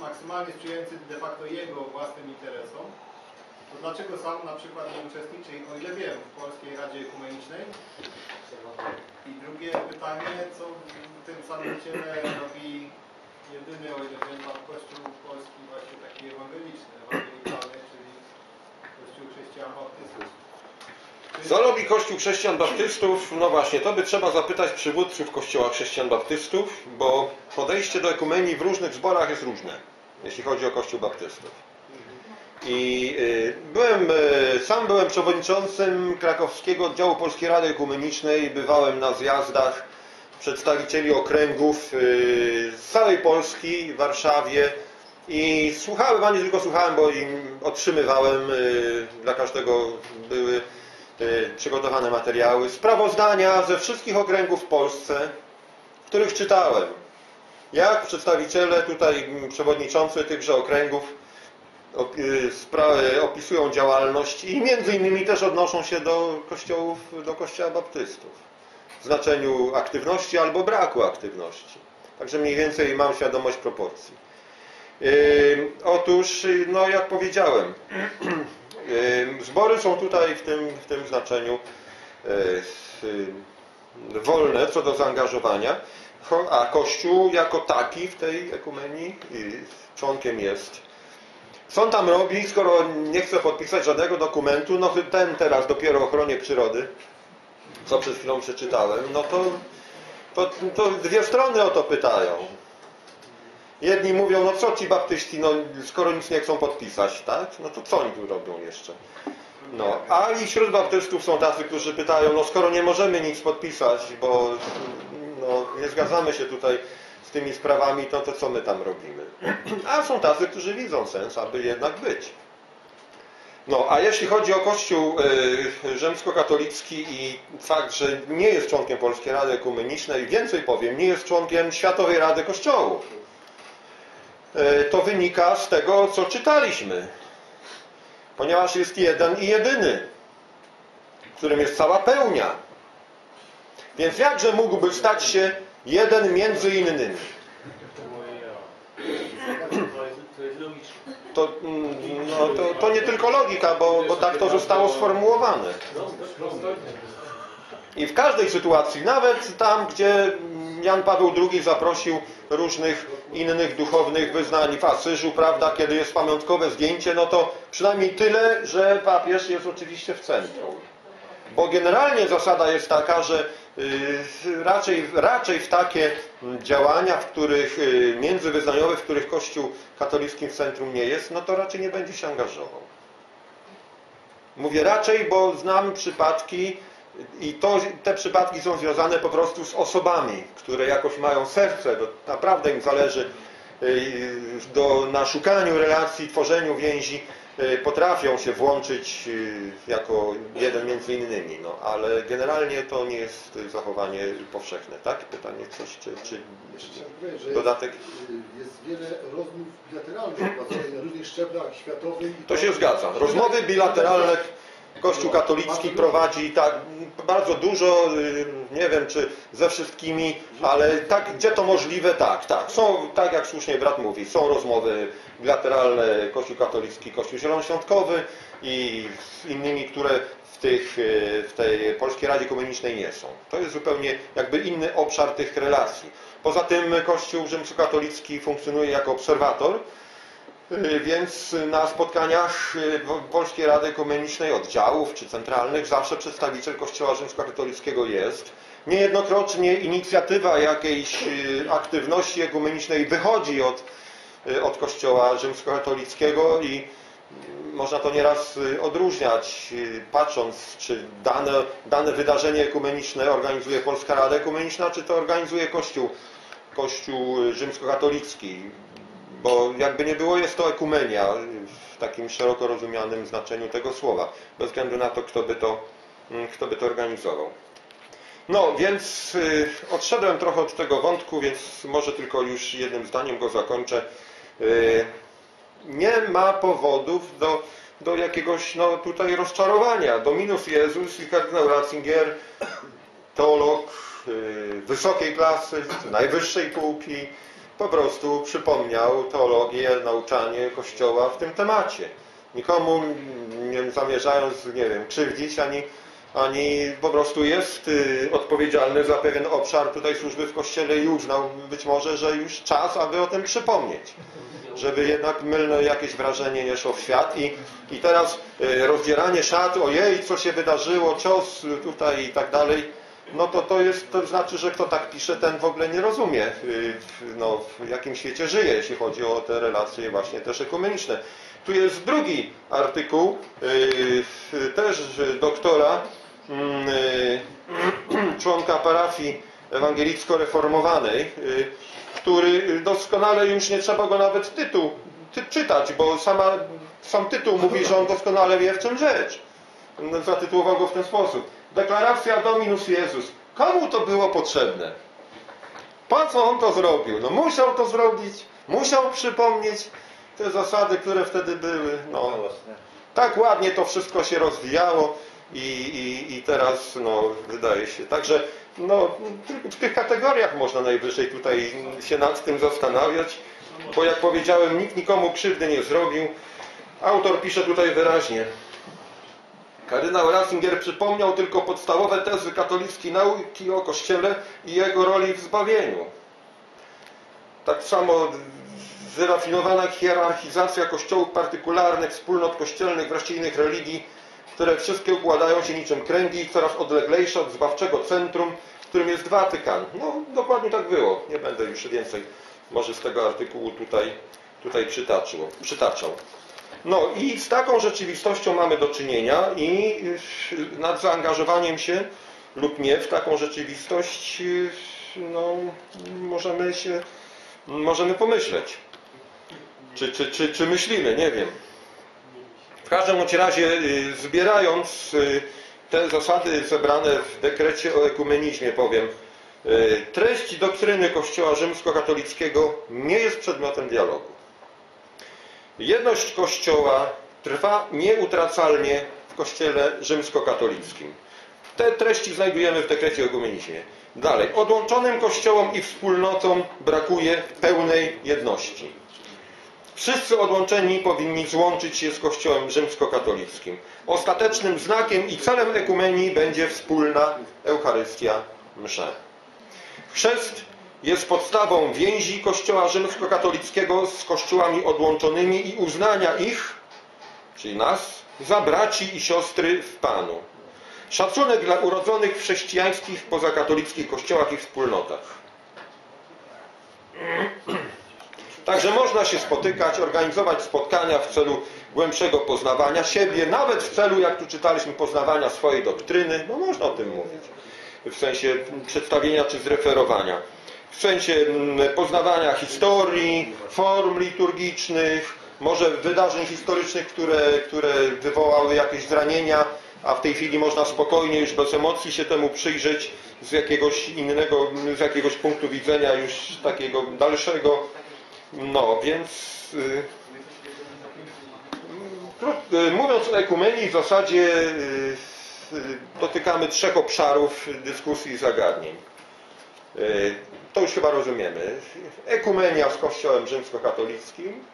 maksymalnie sprzyjający de facto jego własnym interesom, to dlaczego sam na przykład nie uczestniczy, o ile wiem, w Polskiej Radzie Ekumenicznej? I drugie pytanie, co w tym samym ciele robi jedyny, o ile wiem, pan Kościół Polski właśnie taki ewangeliczny, ewangelikalny, czyli Kościół Chrześcijan Baptystów. Co robi Kościół Chrześcijan Baptystów? No właśnie, to by trzeba zapytać przywódców Kościoła Chrześcijan Baptystów, bo podejście do ekumenii w różnych zborach jest różne, jeśli chodzi o Kościół Baptystów. I y, byłem, y, sam byłem przewodniczącym krakowskiego oddziału Polskiej Rady Ekumenicznej, bywałem na zjazdach przedstawicieli okręgów y, z całej Polski, w Warszawie i słuchałem, a nie tylko słuchałem, bo im otrzymywałem, dla każdego były przygotowane materiały, sprawozdania ze wszystkich okręgów w Polsce, w których czytałem, jak przedstawiciele tutaj mm, przewodniczący tychże okręgów opisują działalność i między innymi też odnoszą się do kościołów, do kościoła baptystów w znaczeniu aktywności albo braku aktywności. Także mniej więcej mam świadomość proporcji. Otóż, no jak powiedziałem, zbory są tutaj w tym, w tym znaczeniu yy, wolne co do zaangażowania, a Kościół jako taki w tej ekumenii członkiem jest. Co on tam robi, skoro nie chce podpisać żadnego dokumentu, no ten teraz dopiero o ochronie przyrody, co przed chwilą przeczytałem, no to, to, to dwie strony o to pytają. Jedni mówią, no co ci baptyści, no skoro nic nie chcą podpisać, tak? No to co oni tu robią jeszcze? No, a i wśród baptystów są tacy, którzy pytają, no skoro nie możemy nic podpisać, bo no, nie zgadzamy się tutaj z tymi sprawami, to, to co my tam robimy? A są tacy, którzy widzą sens, aby jednak być. No, a jeśli chodzi o Kościół y, rzymskokatolicki i fakt, że nie jest członkiem Polskiej Rady Ekumenicznej, więcej powiem, nie jest członkiem Światowej Rady Kościołów. E, to wynika z tego, co czytaliśmy. Ponieważ jest jeden i jedyny, którym jest cała pełnia. Więc jakże mógłby stać się jeden między innymi? To, mm, no, to, to nie tylko logika, bo, bo tak to zostało sformułowane. I w każdej sytuacji, nawet tam, gdzie Jan Paweł II zaprosił różnych innych duchownych wyznań w Asyżu, prawda, kiedy jest pamiątkowe zdjęcie, no to przynajmniej tyle, że papież jest oczywiście w centrum. Bo generalnie zasada jest taka, że y, raczej, raczej w takie działania, w których y, międzywyznaniowe, w których Kościół katolicki w centrum nie jest, no to raczej nie będzie się angażował. Mówię raczej, bo znam przypadki i to, te przypadki są związane po prostu z osobami, które jakoś mają serce, do, naprawdę im zależy y, do, na szukaniu relacji, tworzeniu więzi, y, potrafią się włączyć y, jako jeden między innymi, no, ale generalnie to nie jest zachowanie powszechne, tak? Pytanie coś, czy, czy dodatek? Jest, jest wiele rozmów bilateralnych na różnych szczeblach światowych. i To się zgadza. Rozmowy bilateralne Kościół katolicki prowadzi tak bardzo dużo, y, nie wiem czy ze wszystkimi, ale tak, gdzie to możliwe, tak, tak. Są, tak jak słusznie brat mówi, są rozmowy bilateralne Kościół katolicki, Kościół Zielonoświątkowy i z innymi, które w, tych, y, w tej Polskiej Radzie Komunicznej nie są. To jest zupełnie jakby inny obszar tych relacji. Poza tym Kościół rzymskokatolicki funkcjonuje jako obserwator, Więc na spotkaniach y, Polskiej Rady Ekumenicznej oddziałów czy centralnych zawsze przedstawiciel Kościoła Rzymskokatolickiego jest. Niejednokrotnie inicjatywa jakiejś y, aktywności ekumenicznej wychodzi od, od Kościoła Rzymskokatolickiego i można to nieraz odróżniać, patrząc, czy dane, dane wydarzenie ekumeniczne organizuje Polska Rada Ekumeniczna, czy to organizuje Kościół, Kościół Rzymskokatolicki bo jakby nie było, jest to ekumenia w takim szeroko rozumianym znaczeniu tego słowa, bez względu na to, kto by to, mm, kto by to organizował. No, więc y, odszedłem trochę od tego wątku, więc może tylko już jednym zdaniem go zakończę. Y, nie ma powodów do, do jakiegoś no, tutaj rozczarowania. Dominus Jezus i kardynał Ratzinger, teolog y, wysokiej klasy, najwyższej półki, po prostu przypomniał teologię, nauczanie Kościoła w tym temacie. Nikomu nie zamierzając, nie wiem, krzywdzić, ani, ani po prostu jest y, odpowiedzialny za pewien obszar tutaj służby w Kościele i uznał być może, że już czas, aby o tym przypomnieć. Żeby jednak mylne jakieś wrażenie nie szło w świat i, i teraz y, rozdzieranie szat, ojej, co się wydarzyło, cios tutaj i tak dalej, no to to jest, to znaczy, że kto tak pisze, ten w ogóle nie rozumie, y, no, w jakim świecie żyje, jeśli chodzi o te relacje właśnie też ekumeniczne. Tu jest drugi artykuł, y, też doktora, mm, y, członka parafii ewangelicko-reformowanej, który doskonale już nie trzeba go nawet tytuł ty, czytać, bo sama, sam tytuł mówi, że on doskonale wie w czym rzecz. Zatytułował go w ten sposób deklaracja Dominus Jezus. Komu to było potrzebne? Po co on to zrobił? No musiał to zrobić, musiał przypomnieć te zasady, które wtedy były. No, tak ładnie to wszystko się rozwijało i, i, i teraz no, wydaje się. Także no, w tych kategoriach można najwyżej tutaj się nad tym zastanawiać, bo jak powiedziałem, nikt nikomu krzywdy nie zrobił. Autor pisze tutaj wyraźnie. Kardynał Ratzinger przypomniał tylko podstawowe tezy katolickiej nauki o Kościele i jego roli w zbawieniu. Tak samo wyrafinowana hierarchizacja kościołów partykularnych, wspólnot kościelnych, wreszcie innych religii, które wszystkie układają się niczym kręgi, coraz odleglejsze od zbawczego centrum, którym jest Watykan. No, dokładnie tak było. Nie będę już więcej może z tego artykułu tutaj, tutaj przytaczał. No i z taką rzeczywistością mamy do czynienia i y, nad zaangażowaniem się lub nie w taką rzeczywistość y, no, możemy się możemy pomyśleć. Czy, czy, czy, czy myślimy, nie wiem. W każdym razie y, zbierając te zasady zebrane w dekrecie o ekumenizmie powiem, treść doktryny Kościoła rzymskokatolickiego nie jest przedmiotem dialogu. Jedność Kościoła trwa nieutracalnie w Kościele rzymskokatolickim. Te treści znajdujemy w dekrecie o egumenizmie. Dalej, odłączonym kościołom i wspólnotom brakuje pełnej jedności. Wszyscy odłączeni powinni złączyć się z Kościołem rzymskokatolickim. Ostatecznym znakiem i celem ekumenii będzie wspólna Eucharystia msza. Chrzest jest podstawą więzi Kościoła rzymskokatolickiego z kościołami odłączonymi i uznania ich, czyli nas, za braci i siostry w Panu. Szacunek dla urodzonych w chrześcijańskich, pozakatolickich kościołach i wspólnotach. Także można się spotykać, organizować spotkania w celu głębszego poznawania siebie, nawet w celu, jak tu czytaliśmy, poznawania swojej doktryny, no można o tym mówić, w sensie przedstawienia czy zreferowania, w sensie mm, poznawania historii, form liturgicznych, może wydarzeń historycznych, które, które wywołały jakieś zranienia, a w tej chwili można spokojnie, już bez emocji się temu przyjrzeć z jakiegoś innego, z jakiegoś punktu widzenia już takiego dalszego. No, więc y, y, mówiąc o ekumenii w zasadzie y, dotykamy trzech obszarów dyskusji i zagadnień. To już chyba rozumiemy. Ekumenia z Kościołem rzymskokatolickim,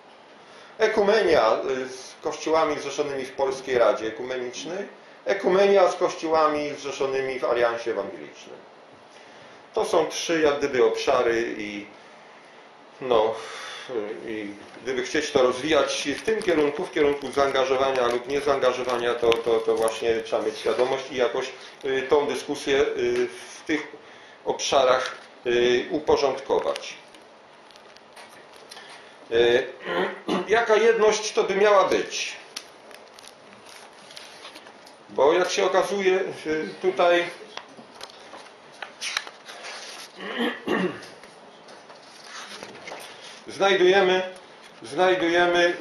ekumenia z kościołami zrzeszonymi w Polskiej Radzie Ekumenicznej, ekumenia z kościołami zrzeszonymi w Aliansie Ewangelicznym. To są trzy jak gdyby obszary i no i gdyby chcieć to rozwijać w tym kierunku, w kierunku zaangażowania lub niezaangażowania, to, to, to właśnie trzeba mieć świadomość i jakoś y, tą dyskusję y, w tych obszarach y, uporządkować. Jaka jedność to by miała być? Bo jak się okazuje tutaj znajdujemy znajdujemy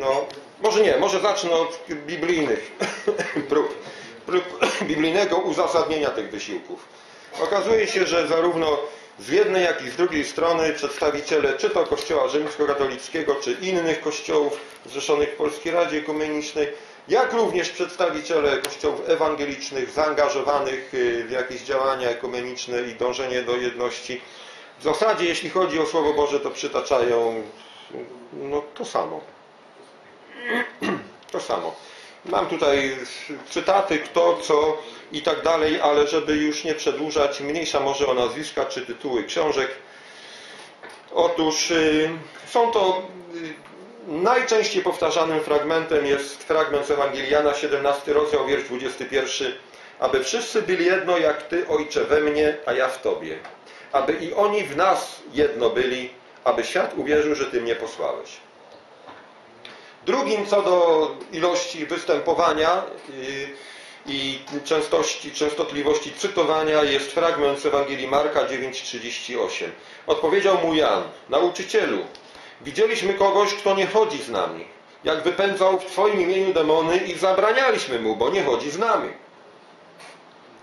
no może nie, może zacznę od biblijnych prób, prób biblijnego uzasadnienia tych wysiłków. Okazuje się, że zarówno z jednej, jak i z drugiej strony przedstawiciele czy to Kościoła rzymskokatolickiego, czy innych kościołów zrzeszonych w Polskiej Radzie Ekumenicznej jak również przedstawiciele kościołów ewangelicznych zaangażowanych y, w jakieś działania ekumeniczne i dążenie do jedności. W zasadzie, jeśli chodzi o Słowo Boże, to przytaczają no, to samo. To samo. Mam tutaj cytaty, kto, co i tak dalej, ale żeby już nie przedłużać, mniejsza może o nazwiska czy tytuły książek. Otóż y, są to y, Najczęściej powtarzanym fragmentem jest fragment z Ewangeliana, 17 rozdział, wiersz 21. Aby wszyscy byli jedno, jak Ty, Ojcze, we mnie, a ja w Tobie. Aby i oni w nas jedno byli, aby świat uwierzył, że Ty mnie posłałeś. Drugim co do ilości występowania y, i częstości, częstotliwości cytowania jest fragment z Ewangelii Marka 9,38. Odpowiedział mu Jan, nauczycielu, Widzieliśmy kogoś, kto nie chodzi z nami. Jak wypędzał w Twoim imieniu demony i zabranialiśmy mu, bo nie chodzi z nami.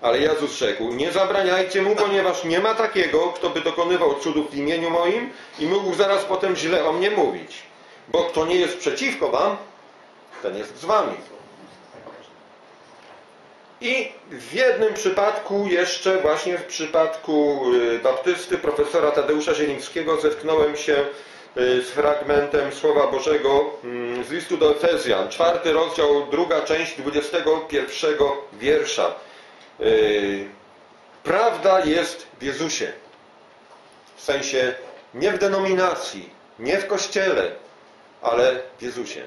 Ale Jezus rzekł, nie zabraniajcie mu, ponieważ nie ma takiego, kto by dokonywał cudów w imieniu moim i mógł zaraz potem źle o mnie mówić. Bo kto nie jest przeciwko wam, ten jest z wami. I w jednym przypadku, jeszcze właśnie w przypadku y, baptysty profesora Tadeusza Zielińskiego zetknąłem się Y, z fragmentem Słowa Bożego mm, z listu do Efezjan, czwarty rozdział, druga część, 21 wiersza. Y, prawda jest w Jezusie. W sensie nie w denominacji, nie w Kościele, ale w Jezusie.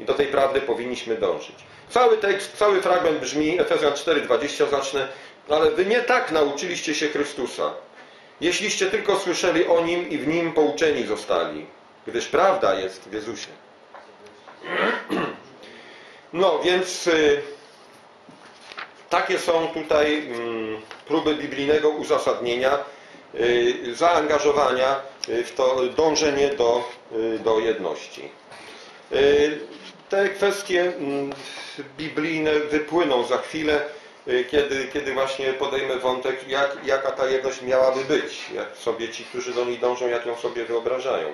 I do tej prawdy powinniśmy dążyć. Cały tekst, cały fragment brzmi, Efezjan 4,20 zacznę, ale wy nie tak nauczyliście się Chrystusa jeśliście tylko słyszeli o Nim i w Nim pouczeni zostali, gdyż prawda jest w Jezusie. No, więc y, takie są tutaj mm, próby biblijnego uzasadnienia, y, zaangażowania y, w to dążenie do, do jedności. Te kwestie mm, biblijne wypłyną za chwilę. Y, kiedy, kiedy właśnie podejmę wątek, jak, jaka ta jedność miałaby być, jak sobie ci, którzy do niej dążą, jak ją sobie wyobrażają.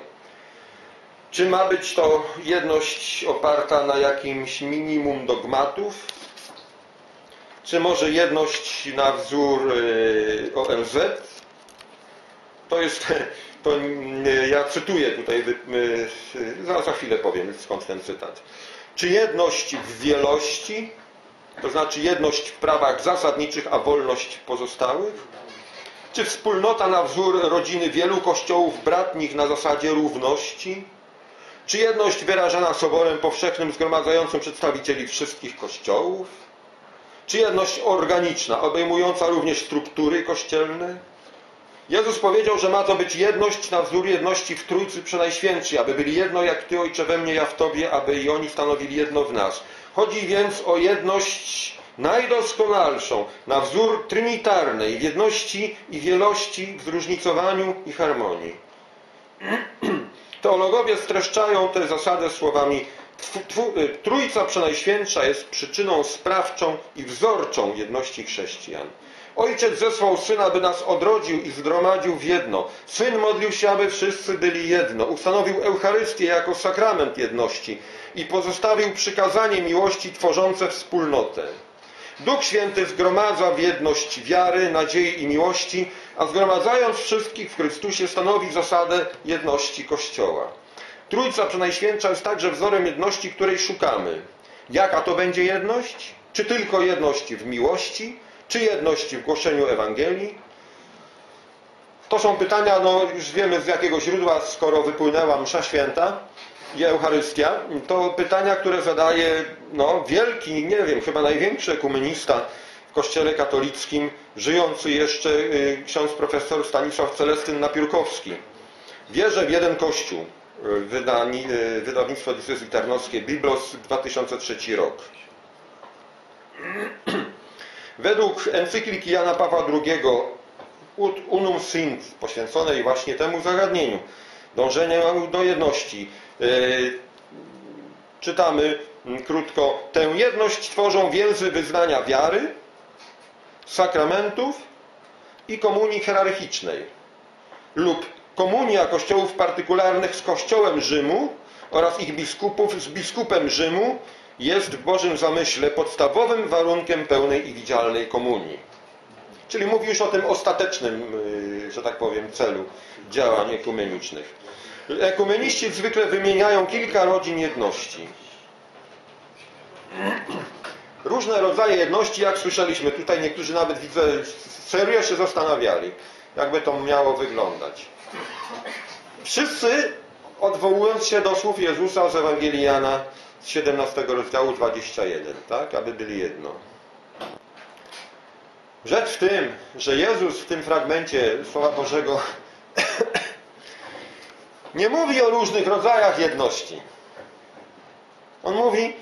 Czy ma być to jedność oparta na jakimś minimum dogmatów? Czy może jedność na wzór y, ONZ? To jest, to y, ja cytuję tutaj, y, za chwilę powiem skąd ten cytat. Czy jedność w wielości, to znaczy jedność w prawach zasadniczych, a wolność pozostałych? Czy wspólnota na wzór rodziny wielu kościołów bratnich na zasadzie równości? Czy jedność wyrażana soborem powszechnym zgromadzającym przedstawicieli wszystkich kościołów? Czy jedność organiczna, obejmująca również struktury kościelne? Jezus powiedział, że ma to być jedność na wzór jedności w Trójcy Przenajświętszej, aby byli jedno jak Ty, Ojcze, we mnie, ja w Tobie, aby i oni stanowili jedno w nas. Chodzi więc o jedność najdoskonalszą, na wzór trynitarnej, w jedności i wielości, w zróżnicowaniu i harmonii. Teologowie streszczają tę zasadę słowami Trójca Przenajświętsza jest przyczyną sprawczą i wzorczą jedności chrześcijan. Ojciec zesłał Syna, by nas odrodził i zgromadził w jedno. Syn modlił się, aby wszyscy byli jedno. Ustanowił Eucharystię jako sakrament jedności i pozostawił przykazanie miłości tworzące wspólnotę. Duch Święty zgromadza w jedność wiary, nadziei i miłości, a zgromadzając wszystkich w Chrystusie stanowi zasadę jedności Kościoła. Trójca Przenajświętsza jest także wzorem jedności, której szukamy. Jaka to będzie jedność? Czy tylko jedność w miłości? Czy jedność w głoszeniu Ewangelii? To są pytania, no już wiemy z jakiego źródła, skoro wypłynęła msza święta i Eucharystia. To pytania, które zadaje no, wielki, nie wiem, chyba największy ekumenista w Kościele katolickim, żyjący jeszcze y, ksiądz profesor Stanisław Celestyn Napiórkowski. Wierzę w jeden Kościół. Wydani, y, wydawnictwo Diecezji Tarnowskie Biblos 2003 rok. Według encykliki Jana Pawła II Ut Unum Sint, poświęconej właśnie temu zagadnieniu, dążenia do jedności, yy, czytamy krótko, tę jedność tworzą więzy wyznania wiary, sakramentów i komunii hierarchicznej lub komunia kościołów partykularnych z kościołem Rzymu oraz ich biskupów z biskupem Rzymu jest w Bożym zamyśle podstawowym warunkiem pełnej i widzialnej komunii. Czyli mówi już o tym ostatecznym, y, że tak powiem, celu działań ekumenicznych. Ekumeniści zwykle wymieniają kilka rodzin jedności. Różne rodzaje jedności, jak słyszeliśmy, tutaj niektórzy nawet widzę, serio się zastanawiali, jakby to miało wyglądać. Wszyscy odwołując się do słów Jezusa z Ewangelii Jana z 17 rozdziału 21, tak? Aby byli jedno. Rzecz w tym, że Jezus w tym fragmencie Słowa Bożego nie mówi o różnych rodzajach jedności. On mówi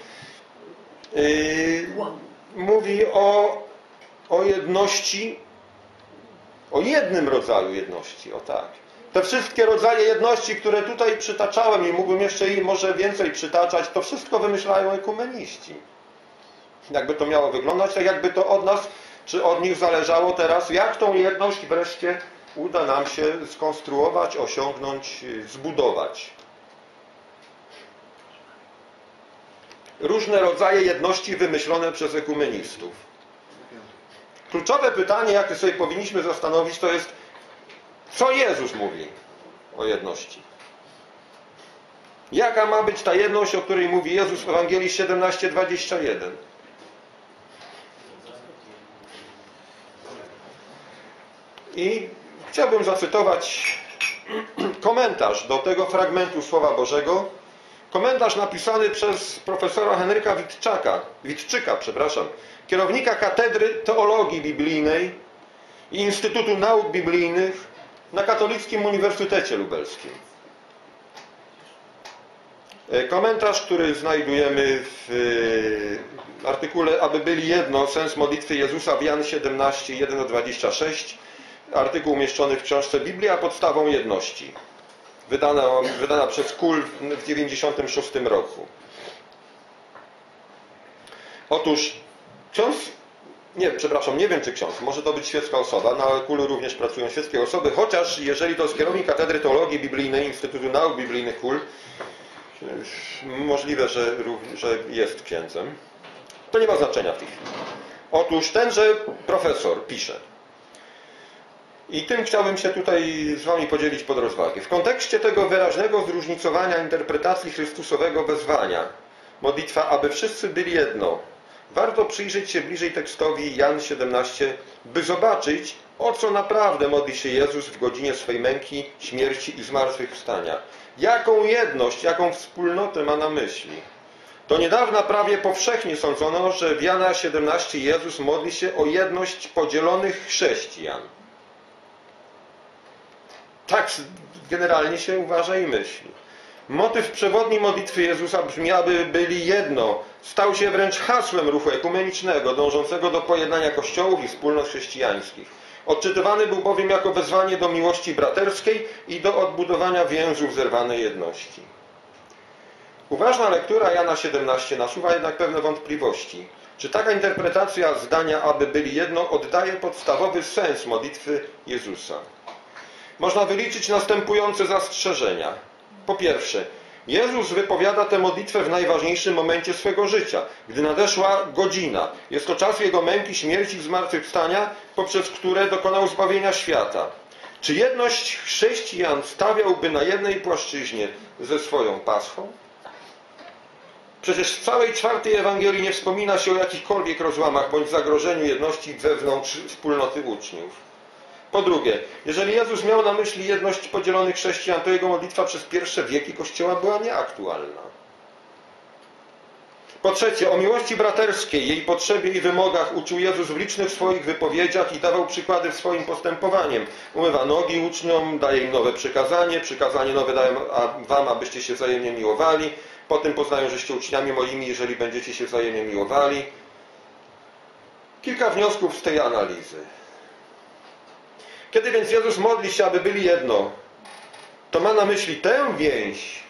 yy, mówi o, o jedności, o jednym rodzaju jedności, o tak. Te wszystkie rodzaje jedności, które tutaj przytaczałem i mógłbym jeszcze i może więcej przytaczać, to wszystko wymyślają ekumeniści. Jakby to miało wyglądać, tak jakby to od nas, czy od nich zależało teraz, jak tą jedność wreszcie uda nam się skonstruować, osiągnąć, zbudować. Różne rodzaje jedności wymyślone przez ekumenistów. Kluczowe pytanie, jakie sobie powinniśmy zastanowić, to jest, co Jezus mówi o jedności? Jaka ma być ta jedność, o której mówi Jezus w Ewangelii 17:21? I chciałbym zacytować komentarz do tego fragmentu Słowa Bożego. Komentarz napisany przez profesora Henryka Witczaka, Witczyka, przepraszam, kierownika Katedry Teologii Biblijnej i Instytutu Nauk Biblijnych na Katolickim Uniwersytecie Lubelskim. E, komentarz, który znajdujemy w e, artykule Aby byli jedno, sens modlitwy Jezusa w Jan 17, 1-26. Artykuł umieszczony w książce Biblia podstawą jedności. Wydana, wydana przez KUL w 1996 roku. Otóż ksiądz nie, przepraszam, nie wiem czy ksiądz, może to być świecka osoba, na Kulu również pracują świeckie osoby, chociaż jeżeli to jest kierownik Katedry Teologii Biblijnej Instytutu Nauk Biblijnych KUL, Możliwe, że, że jest księdzem. To nie ma znaczenia w tej chwili. Otóż tenże profesor pisze. I tym chciałbym się tutaj z Wami podzielić pod rozwagę. W kontekście tego wyraźnego zróżnicowania interpretacji Chrystusowego wezwania, modlitwa, aby wszyscy byli jedno, warto przyjrzeć się bliżej tekstowi Jan 17, by zobaczyć, o co naprawdę modli się Jezus w godzinie swej męki, śmierci i zmartwychwstania. Jaką jedność, jaką wspólnotę ma na myśli. Do niedawna prawie powszechnie sądzono, że w Jana 17 Jezus modli się o jedność podzielonych chrześcijan. Tak generalnie się uważa i myśli. Motyw przewodni modlitwy Jezusa brzmi, aby byli jedno. Stał się wręcz hasłem ruchu ekumenicznego, dążącego do pojednania kościołów i wspólnot chrześcijańskich. Odczytywany był bowiem jako wezwanie do miłości braterskiej i do odbudowania więzów zerwanej jedności. Uważna lektura Jana 17 nasuwa jednak pewne wątpliwości. Czy taka interpretacja zdania, aby byli jedno, oddaje podstawowy sens modlitwy Jezusa? Można wyliczyć następujące zastrzeżenia. Po pierwsze, Jezus wypowiada tę modlitwę w najważniejszym momencie swego życia, gdy nadeszła godzina. Jest to czas Jego męki, śmierci i zmartwychwstania, poprzez które dokonał zbawienia świata. Czy jedność chrześcijan stawiałby na jednej płaszczyźnie ze swoją paschą? Przecież w całej czwartej Ewangelii nie wspomina się o jakichkolwiek rozłamach bądź zagrożeniu jedności wewnątrz wspólnoty uczniów. Po drugie, jeżeli Jezus miał na myśli jedność podzielonych chrześcijan, to jego modlitwa przez pierwsze wieki Kościoła była nieaktualna. Po trzecie, o miłości braterskiej, jej potrzebie i wymogach uczył Jezus w licznych swoich wypowiedziach i dawał przykłady w swoim postępowaniem. Umywa nogi uczniom, daje im nowe przykazanie, przykazanie nowe daję wam, abyście się wzajemnie miłowali. Potem poznają, żeście uczniami moimi, jeżeli będziecie się wzajemnie miłowali. Kilka wniosków z tej analizy. Kiedy więc Jezus modli się, aby byli jedno, to ma na myśli tę więź,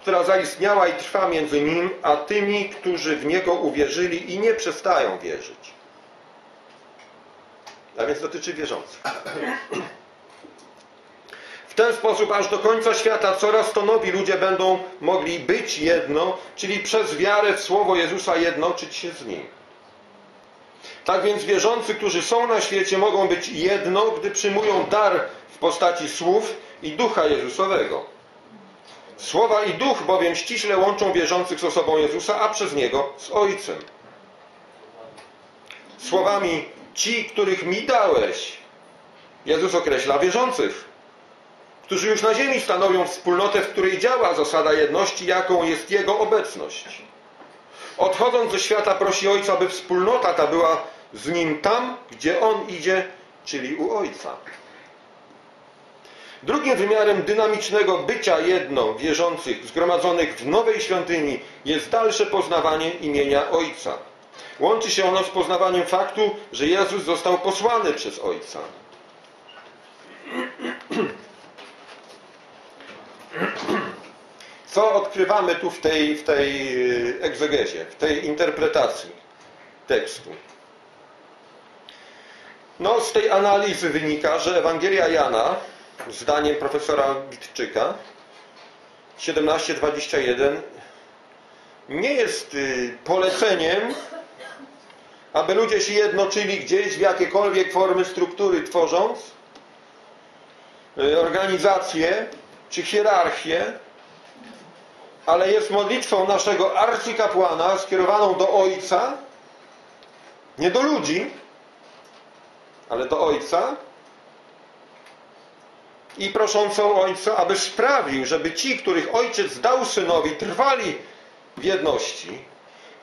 która zaistniała i trwa między Nim, a tymi, którzy w Niego uwierzyli i nie przestają wierzyć. A więc dotyczy wierzących. W ten sposób aż do końca świata coraz to nowi ludzie będą mogli być jedno, czyli przez wiarę w Słowo Jezusa jednoczyć się z Nim. Tak więc wierzący, którzy są na świecie, mogą być jedno, gdy przyjmują dar w postaci słów i ducha Jezusowego. Słowa i duch bowiem ściśle łączą wierzących z osobą Jezusa, a przez Niego z Ojcem. Słowami ci, których mi dałeś, Jezus określa wierzących, którzy już na ziemi stanowią wspólnotę, w której działa zasada jedności, jaką jest Jego obecność. Odchodząc ze świata prosi Ojca, aby wspólnota ta była z Nim tam, gdzie On idzie, czyli u Ojca. Drugim wymiarem dynamicznego bycia jedno wierzących zgromadzonych w nowej świątyni jest dalsze poznawanie imienia Ojca. Łączy się ono z poznawaniem faktu, że Jezus został posłany przez Ojca. Co odkrywamy tu w tej, w tej y, egzegezie, w tej interpretacji tekstu? No, z tej analizy wynika, że Ewangelia Jana, zdaniem profesora Witczyka, 17:21, nie jest y, poleceniem, aby ludzie się jednoczyli gdzieś w jakiekolwiek formy struktury tworząc, y, organizacje czy hierarchię, ale jest modlitwą naszego arcykapłana skierowaną do Ojca, nie do ludzi, ale do Ojca i proszącą Ojca, aby sprawił, żeby ci, których Ojciec dał Synowi, trwali w jedności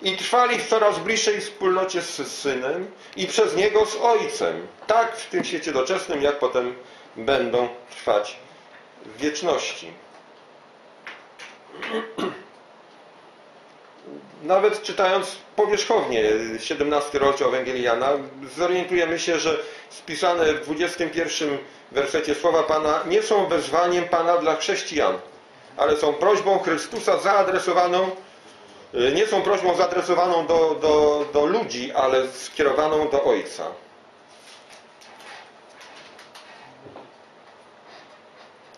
i trwali w coraz bliższej wspólnocie z Synem i przez Niego z Ojcem. Tak w tym świecie doczesnym, jak potem będą trwać w wieczności. Nawet czytając powierzchownie 17 rozdział Ewangelii Jana, zorientujemy się, że spisane w 21 wersecie słowa Pana nie są wezwaniem Pana dla chrześcijan, ale są prośbą Chrystusa zaadresowaną, nie są prośbą zaadresowaną do, do, do ludzi, ale skierowaną do Ojca.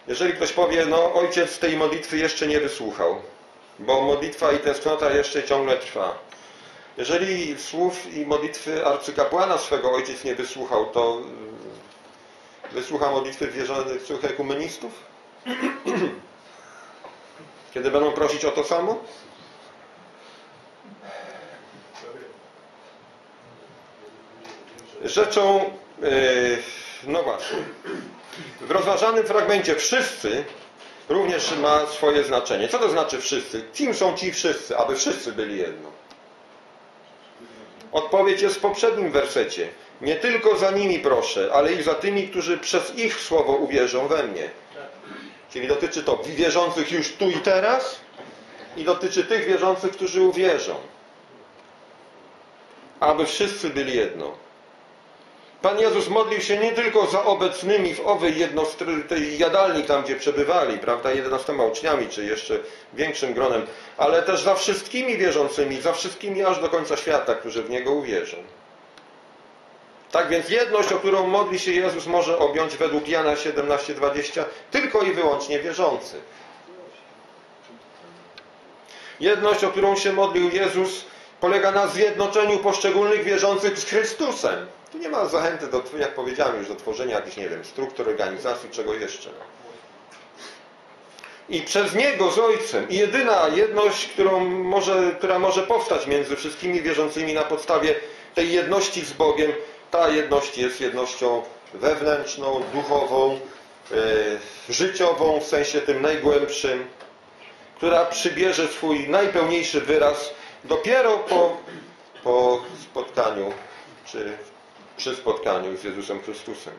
Jeżeli ktoś powie, no ojciec tej modlitwy jeszcze nie wysłuchał, bo modlitwa i tęsknota jeszcze ciągle trwa. Jeżeli słów i modlitwy arcykapłana swego ojciec nie wysłuchał, to y, wysłucha modlitwy wierzących ekumenistów? Kiedy będą prosić o to samo? Rzeczą, yy, no właśnie, w rozważanym fragmencie wszyscy również ma swoje znaczenie. Co to znaczy wszyscy? Kim są ci wszyscy, aby wszyscy byli jedno? Odpowiedź jest w poprzednim wersecie. Nie tylko za nimi proszę, ale i za tymi, którzy przez ich słowo uwierzą we mnie. Czyli dotyczy to wierzących już tu i teraz i dotyczy tych wierzących, którzy uwierzą. Aby wszyscy byli jedno. Pan Jezus modlił się nie tylko za obecnymi w owej jednostr- tej jadalni, tam gdzie przebywali, prawda, 11 uczniami, czy jeszcze większym gronem, ale też za wszystkimi wierzącymi, za wszystkimi aż do końca świata, którzy w Niego uwierzą. Tak więc jedność, o którą modli się Jezus, może objąć według Jana 17:20 tylko i wyłącznie wierzący. Jedność, o którą się modlił Jezus, polega na zjednoczeniu poszczególnych wierzących z Chrystusem. Tu nie ma zachęty, do, jak powiedziałem już, do tworzenia jakichś, nie wiem, struktur, organizacji, czego jeszcze. I przez Niego z Ojcem. I jedyna jedność, którą może, która może powstać między wszystkimi wierzącymi na podstawie tej jedności z Bogiem, ta jedność jest jednością wewnętrzną, duchową, e, życiową, w sensie tym najgłębszym, która przybierze swój najpełniejszy wyraz dopiero po, po spotkaniu, czy przy spotkaniu z Jezusem Chrystusem.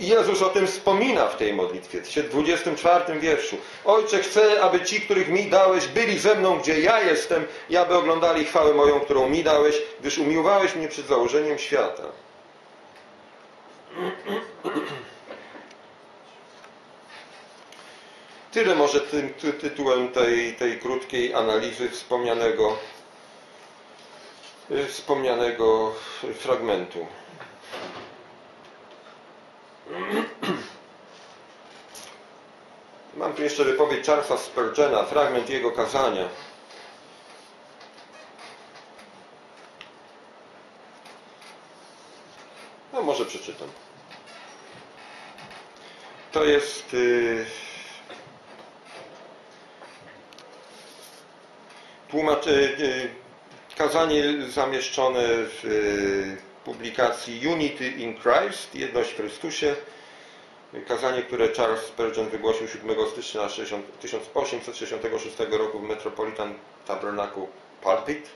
Jezus o tym wspomina w tej modlitwie, w 24 wierszu. Ojcze, chcę, aby ci, których mi dałeś, byli ze mną, gdzie ja jestem, i aby oglądali chwałę moją, którą mi dałeś, gdyż umiłowałeś mnie przed założeniem świata. Tyle może tym ty, tytułem tej, tej krótkiej analizy wspomnianego, wspomnianego fragmentu. Mam tu jeszcze wypowiedź Charlesa Spurgeona, fragment jego kazania. No może przeczytam. To jest yy, tłumacz, yy, kazanie zamieszczone w yy, publikacji Unity in Christ, Jedność w Chrystusie. Kazanie, które Charles Spurgeon wygłosił 7 stycznia 1866 roku w Metropolitan Tabernacle Pulpit,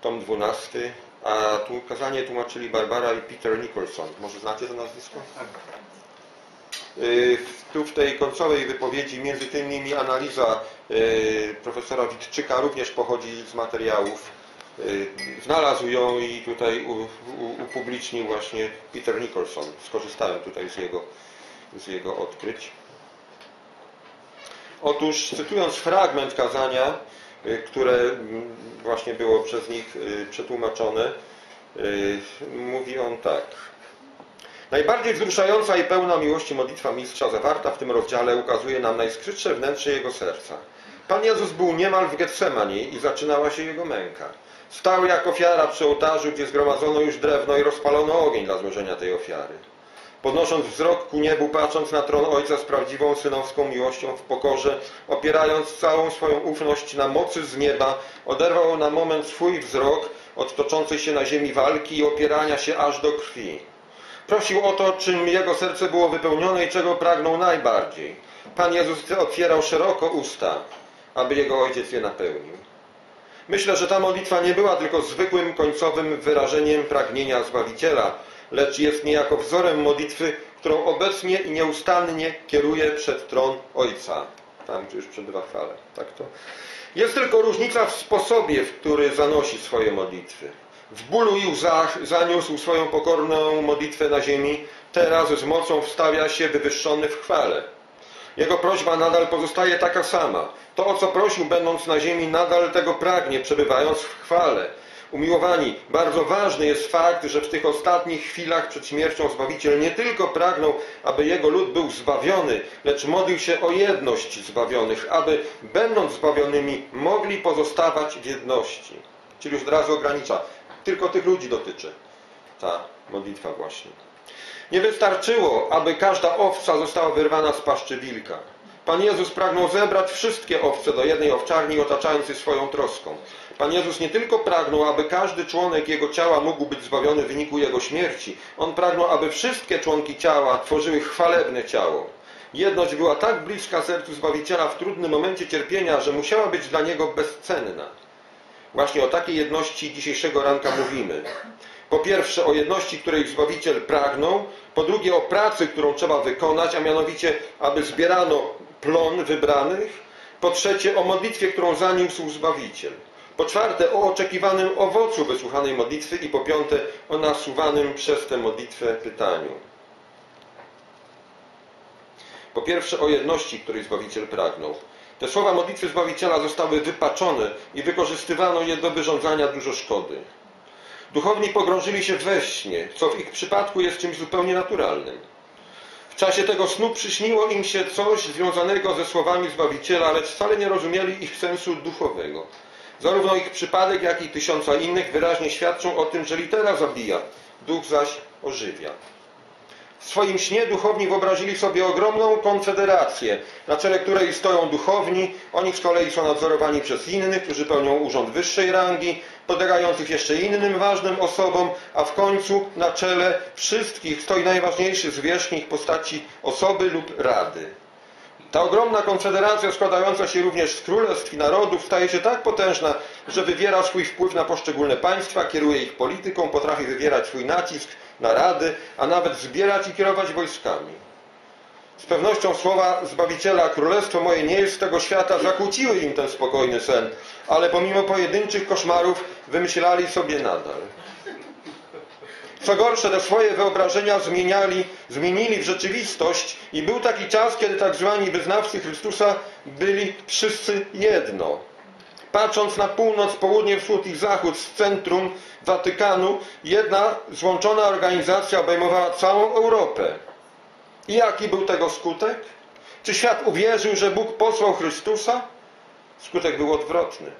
tom 12, a tu kazanie tłumaczyli Barbara i Peter Nicholson. Może znacie to nazwisko? Tu w tej końcowej wypowiedzi między innymi analiza profesora Witczyka również pochodzi z materiałów znalazł ją i tutaj upublicznił właśnie Peter Nicholson. Skorzystałem tutaj z jego, z jego odkryć. Otóż cytując fragment kazania, które właśnie było przez nich przetłumaczone, mówi on tak. Najbardziej wzruszająca i pełna miłości modlitwa mistrza zawarta w tym rozdziale ukazuje nam najskrytsze wnętrze jego serca. Pan Jezus był niemal w Getsemani i zaczynała się jego męka. Stał jak ofiara przy ołtarzu, gdzie zgromadzono już drewno i rozpalono ogień dla złożenia tej ofiary. Podnosząc wzrok ku niebu, patrząc na tron Ojca z prawdziwą synowską miłością w pokorze, opierając całą swoją ufność na mocy z nieba, oderwał na moment swój wzrok od toczącej się na ziemi walki i opierania się aż do krwi. Prosił o to, czym jego serce było wypełnione i czego pragnął najbardziej. Pan Jezus otwierał szeroko usta, aby jego Ojciec je napełnił. Myślę, że ta modlitwa nie była tylko zwykłym końcowym wyrażeniem pragnienia Zbawiciela, lecz jest niejako wzorem modlitwy, którą obecnie i nieustannie kieruje przed tron Ojca. Tam, gdzie już przebywa chwale. Tak to? Jest tylko różnica w sposobie, w który zanosi swoje modlitwy. W bólu i łzach zaniósł swoją pokorną modlitwę na ziemi, teraz z mocą wstawia się wywyższony w chwale. Jego prośba nadal pozostaje taka sama. To, o co prosił, będąc na ziemi, nadal tego pragnie, przebywając w chwale. Umiłowani, bardzo ważny jest fakt, że w tych ostatnich chwilach przed śmiercią Zbawiciel nie tylko pragnął, aby jego lud był zbawiony, lecz modlił się o jedność zbawionych, aby będąc zbawionymi mogli pozostawać w jedności. Czyli już od razu ogranicza. Tylko tych ludzi dotyczy ta modlitwa właśnie. Nie wystarczyło, aby każda owca została wyrwana z paszczy wilka. Pan Jezus pragnął zebrać wszystkie owce do jednej owczarni, otaczając je swoją troską. Pan Jezus nie tylko pragnął, aby każdy członek Jego ciała mógł być zbawiony w wyniku Jego śmierci. On pragnął, aby wszystkie członki ciała tworzyły chwalebne ciało. Jedność była tak bliska sercu Zbawiciela w trudnym momencie cierpienia, że musiała być dla Niego bezcenna. Właśnie o takiej jedności dzisiejszego ranka mówimy. Po pierwsze o jedności, której Zbawiciel pragnął, po drugie o pracy, którą trzeba wykonać, a mianowicie, aby zbierano plon wybranych, po trzecie o modlitwie, którą zaniósł Zbawiciel, po czwarte o oczekiwanym owocu wysłuchanej modlitwy i po piąte o nasuwanym przez tę modlitwę pytaniu. Po pierwsze o jedności, której Zbawiciel pragnął. Te słowa modlitwy Zbawiciela zostały wypaczone i wykorzystywano je do wyrządzania dużo szkody. Duchowni pogrążyli się we śnie, co w ich przypadku jest czymś zupełnie naturalnym. W czasie tego snu przyśniło im się coś związanego ze słowami Zbawiciela, lecz wcale nie rozumieli ich sensu duchowego. Zarówno ich przypadek, jak i tysiąca innych wyraźnie świadczą o tym, że litera zabija, duch zaś ożywia. W swoim śnie duchowni wyobrazili sobie ogromną konfederację, na czele której stoją duchowni, oni z kolei są nadzorowani przez innych, którzy pełnią urząd wyższej rangi, podlegających jeszcze innym ważnym osobom, a w końcu na czele wszystkich stoi najważniejszy zwierzchnik postaci osoby lub rady. Ta ogromna konfederacja składająca się również z królestw i narodów staje się tak potężna, że wywiera swój wpływ na poszczególne państwa, kieruje ich polityką, potrafi wywierać swój nacisk na rady, a nawet zbierać i kierować wojskami. Z pewnością słowa Zbawiciela Królestwo moje nie jest z tego świata zakłóciły im ten spokojny sen, ale pomimo pojedynczych koszmarów wymyślali sobie nadal. Co gorsze, te swoje wyobrażenia zmieniali, zmienili w rzeczywistość i był taki czas, kiedy tak zwani wyznawcy Chrystusa byli wszyscy jedno. Patrząc na północ, południe, wschód i zachód z centrum Watykanu, jedna złączona organizacja obejmowała całą Europę. I jaki był tego skutek? Czy świat uwierzył, że Bóg posłał Chrystusa? Skutek był odwrotny.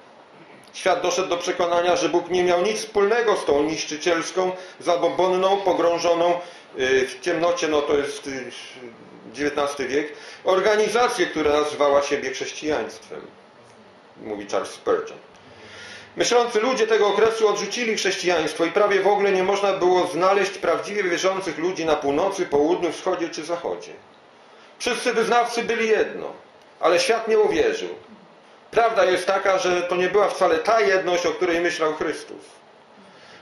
Świat doszedł do przekonania, że Bóg nie miał nic wspólnego z tą niszczycielską, zabobonną, pogrążoną y, w ciemnocie, no to jest XIX wiek, organizację, która nazywała siebie chrześcijaństwem. Mówi Charles Spurgeon. Myślący ludzie tego okresu odrzucili chrześcijaństwo i prawie w ogóle nie można było znaleźć prawdziwie wierzących ludzi na północy, południu, wschodzie czy zachodzie. Wszyscy wyznawcy byli jedno, ale świat nie uwierzył. Prawda jest taka, że to nie była wcale ta jedność, o której myślał Chrystus.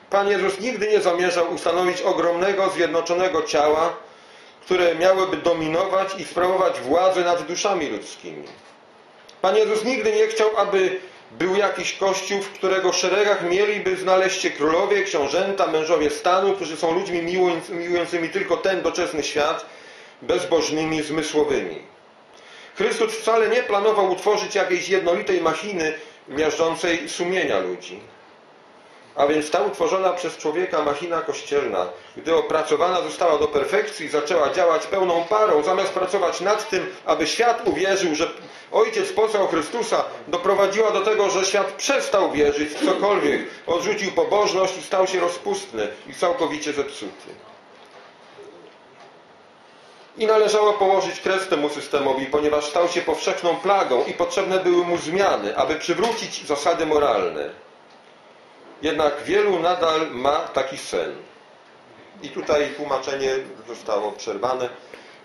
Pan Jezus nigdy nie zamierzał ustanowić ogromnego, zjednoczonego ciała, które miałyby dominować i sprawować władzę nad duszami ludzkimi. Pan Jezus nigdy nie chciał, aby był jakiś kościół, w którego szeregach mieliby znaleźć się królowie, książęta, mężowie stanu, którzy są ludźmi miłującymi tylko ten doczesny świat, bezbożnymi, zmysłowymi. Chrystus wcale nie planował utworzyć jakiejś jednolitej machiny miażdżącej sumienia ludzi. A więc ta utworzona przez człowieka machina kościelna, gdy opracowana została do perfekcji, zaczęła działać pełną parą, zamiast pracować nad tym, aby świat uwierzył, że Ojciec posłał Chrystusa, doprowadziła do tego, że świat przestał wierzyć w cokolwiek, odrzucił pobożność i stał się rozpustny i całkowicie zepsuty. I należało położyć kres temu systemowi, ponieważ stał się powszechną plagą i potrzebne były mu zmiany, aby przywrócić zasady moralne. Jednak wielu nadal ma taki sen. I tutaj tłumaczenie zostało przerwane,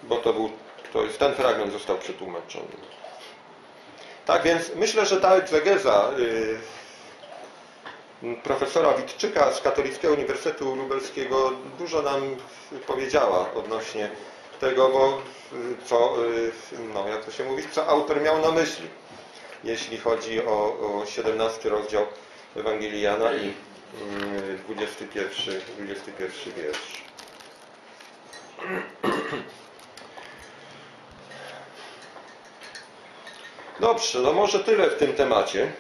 bo to, był, to jest ten fragment został przetłumaczony. Tak więc myślę, że ta egzegeza yy, profesora Witczyka z Katolickiego Uniwersytetu Lubelskiego dużo nam powiedziała odnośnie tego, bo co, no jak to się mówi, co autor miał na myśli, jeśli chodzi o, o 17 rozdział Ewangelii Jana i 21, 21 wiersz. Dobrze, no może tyle w tym temacie.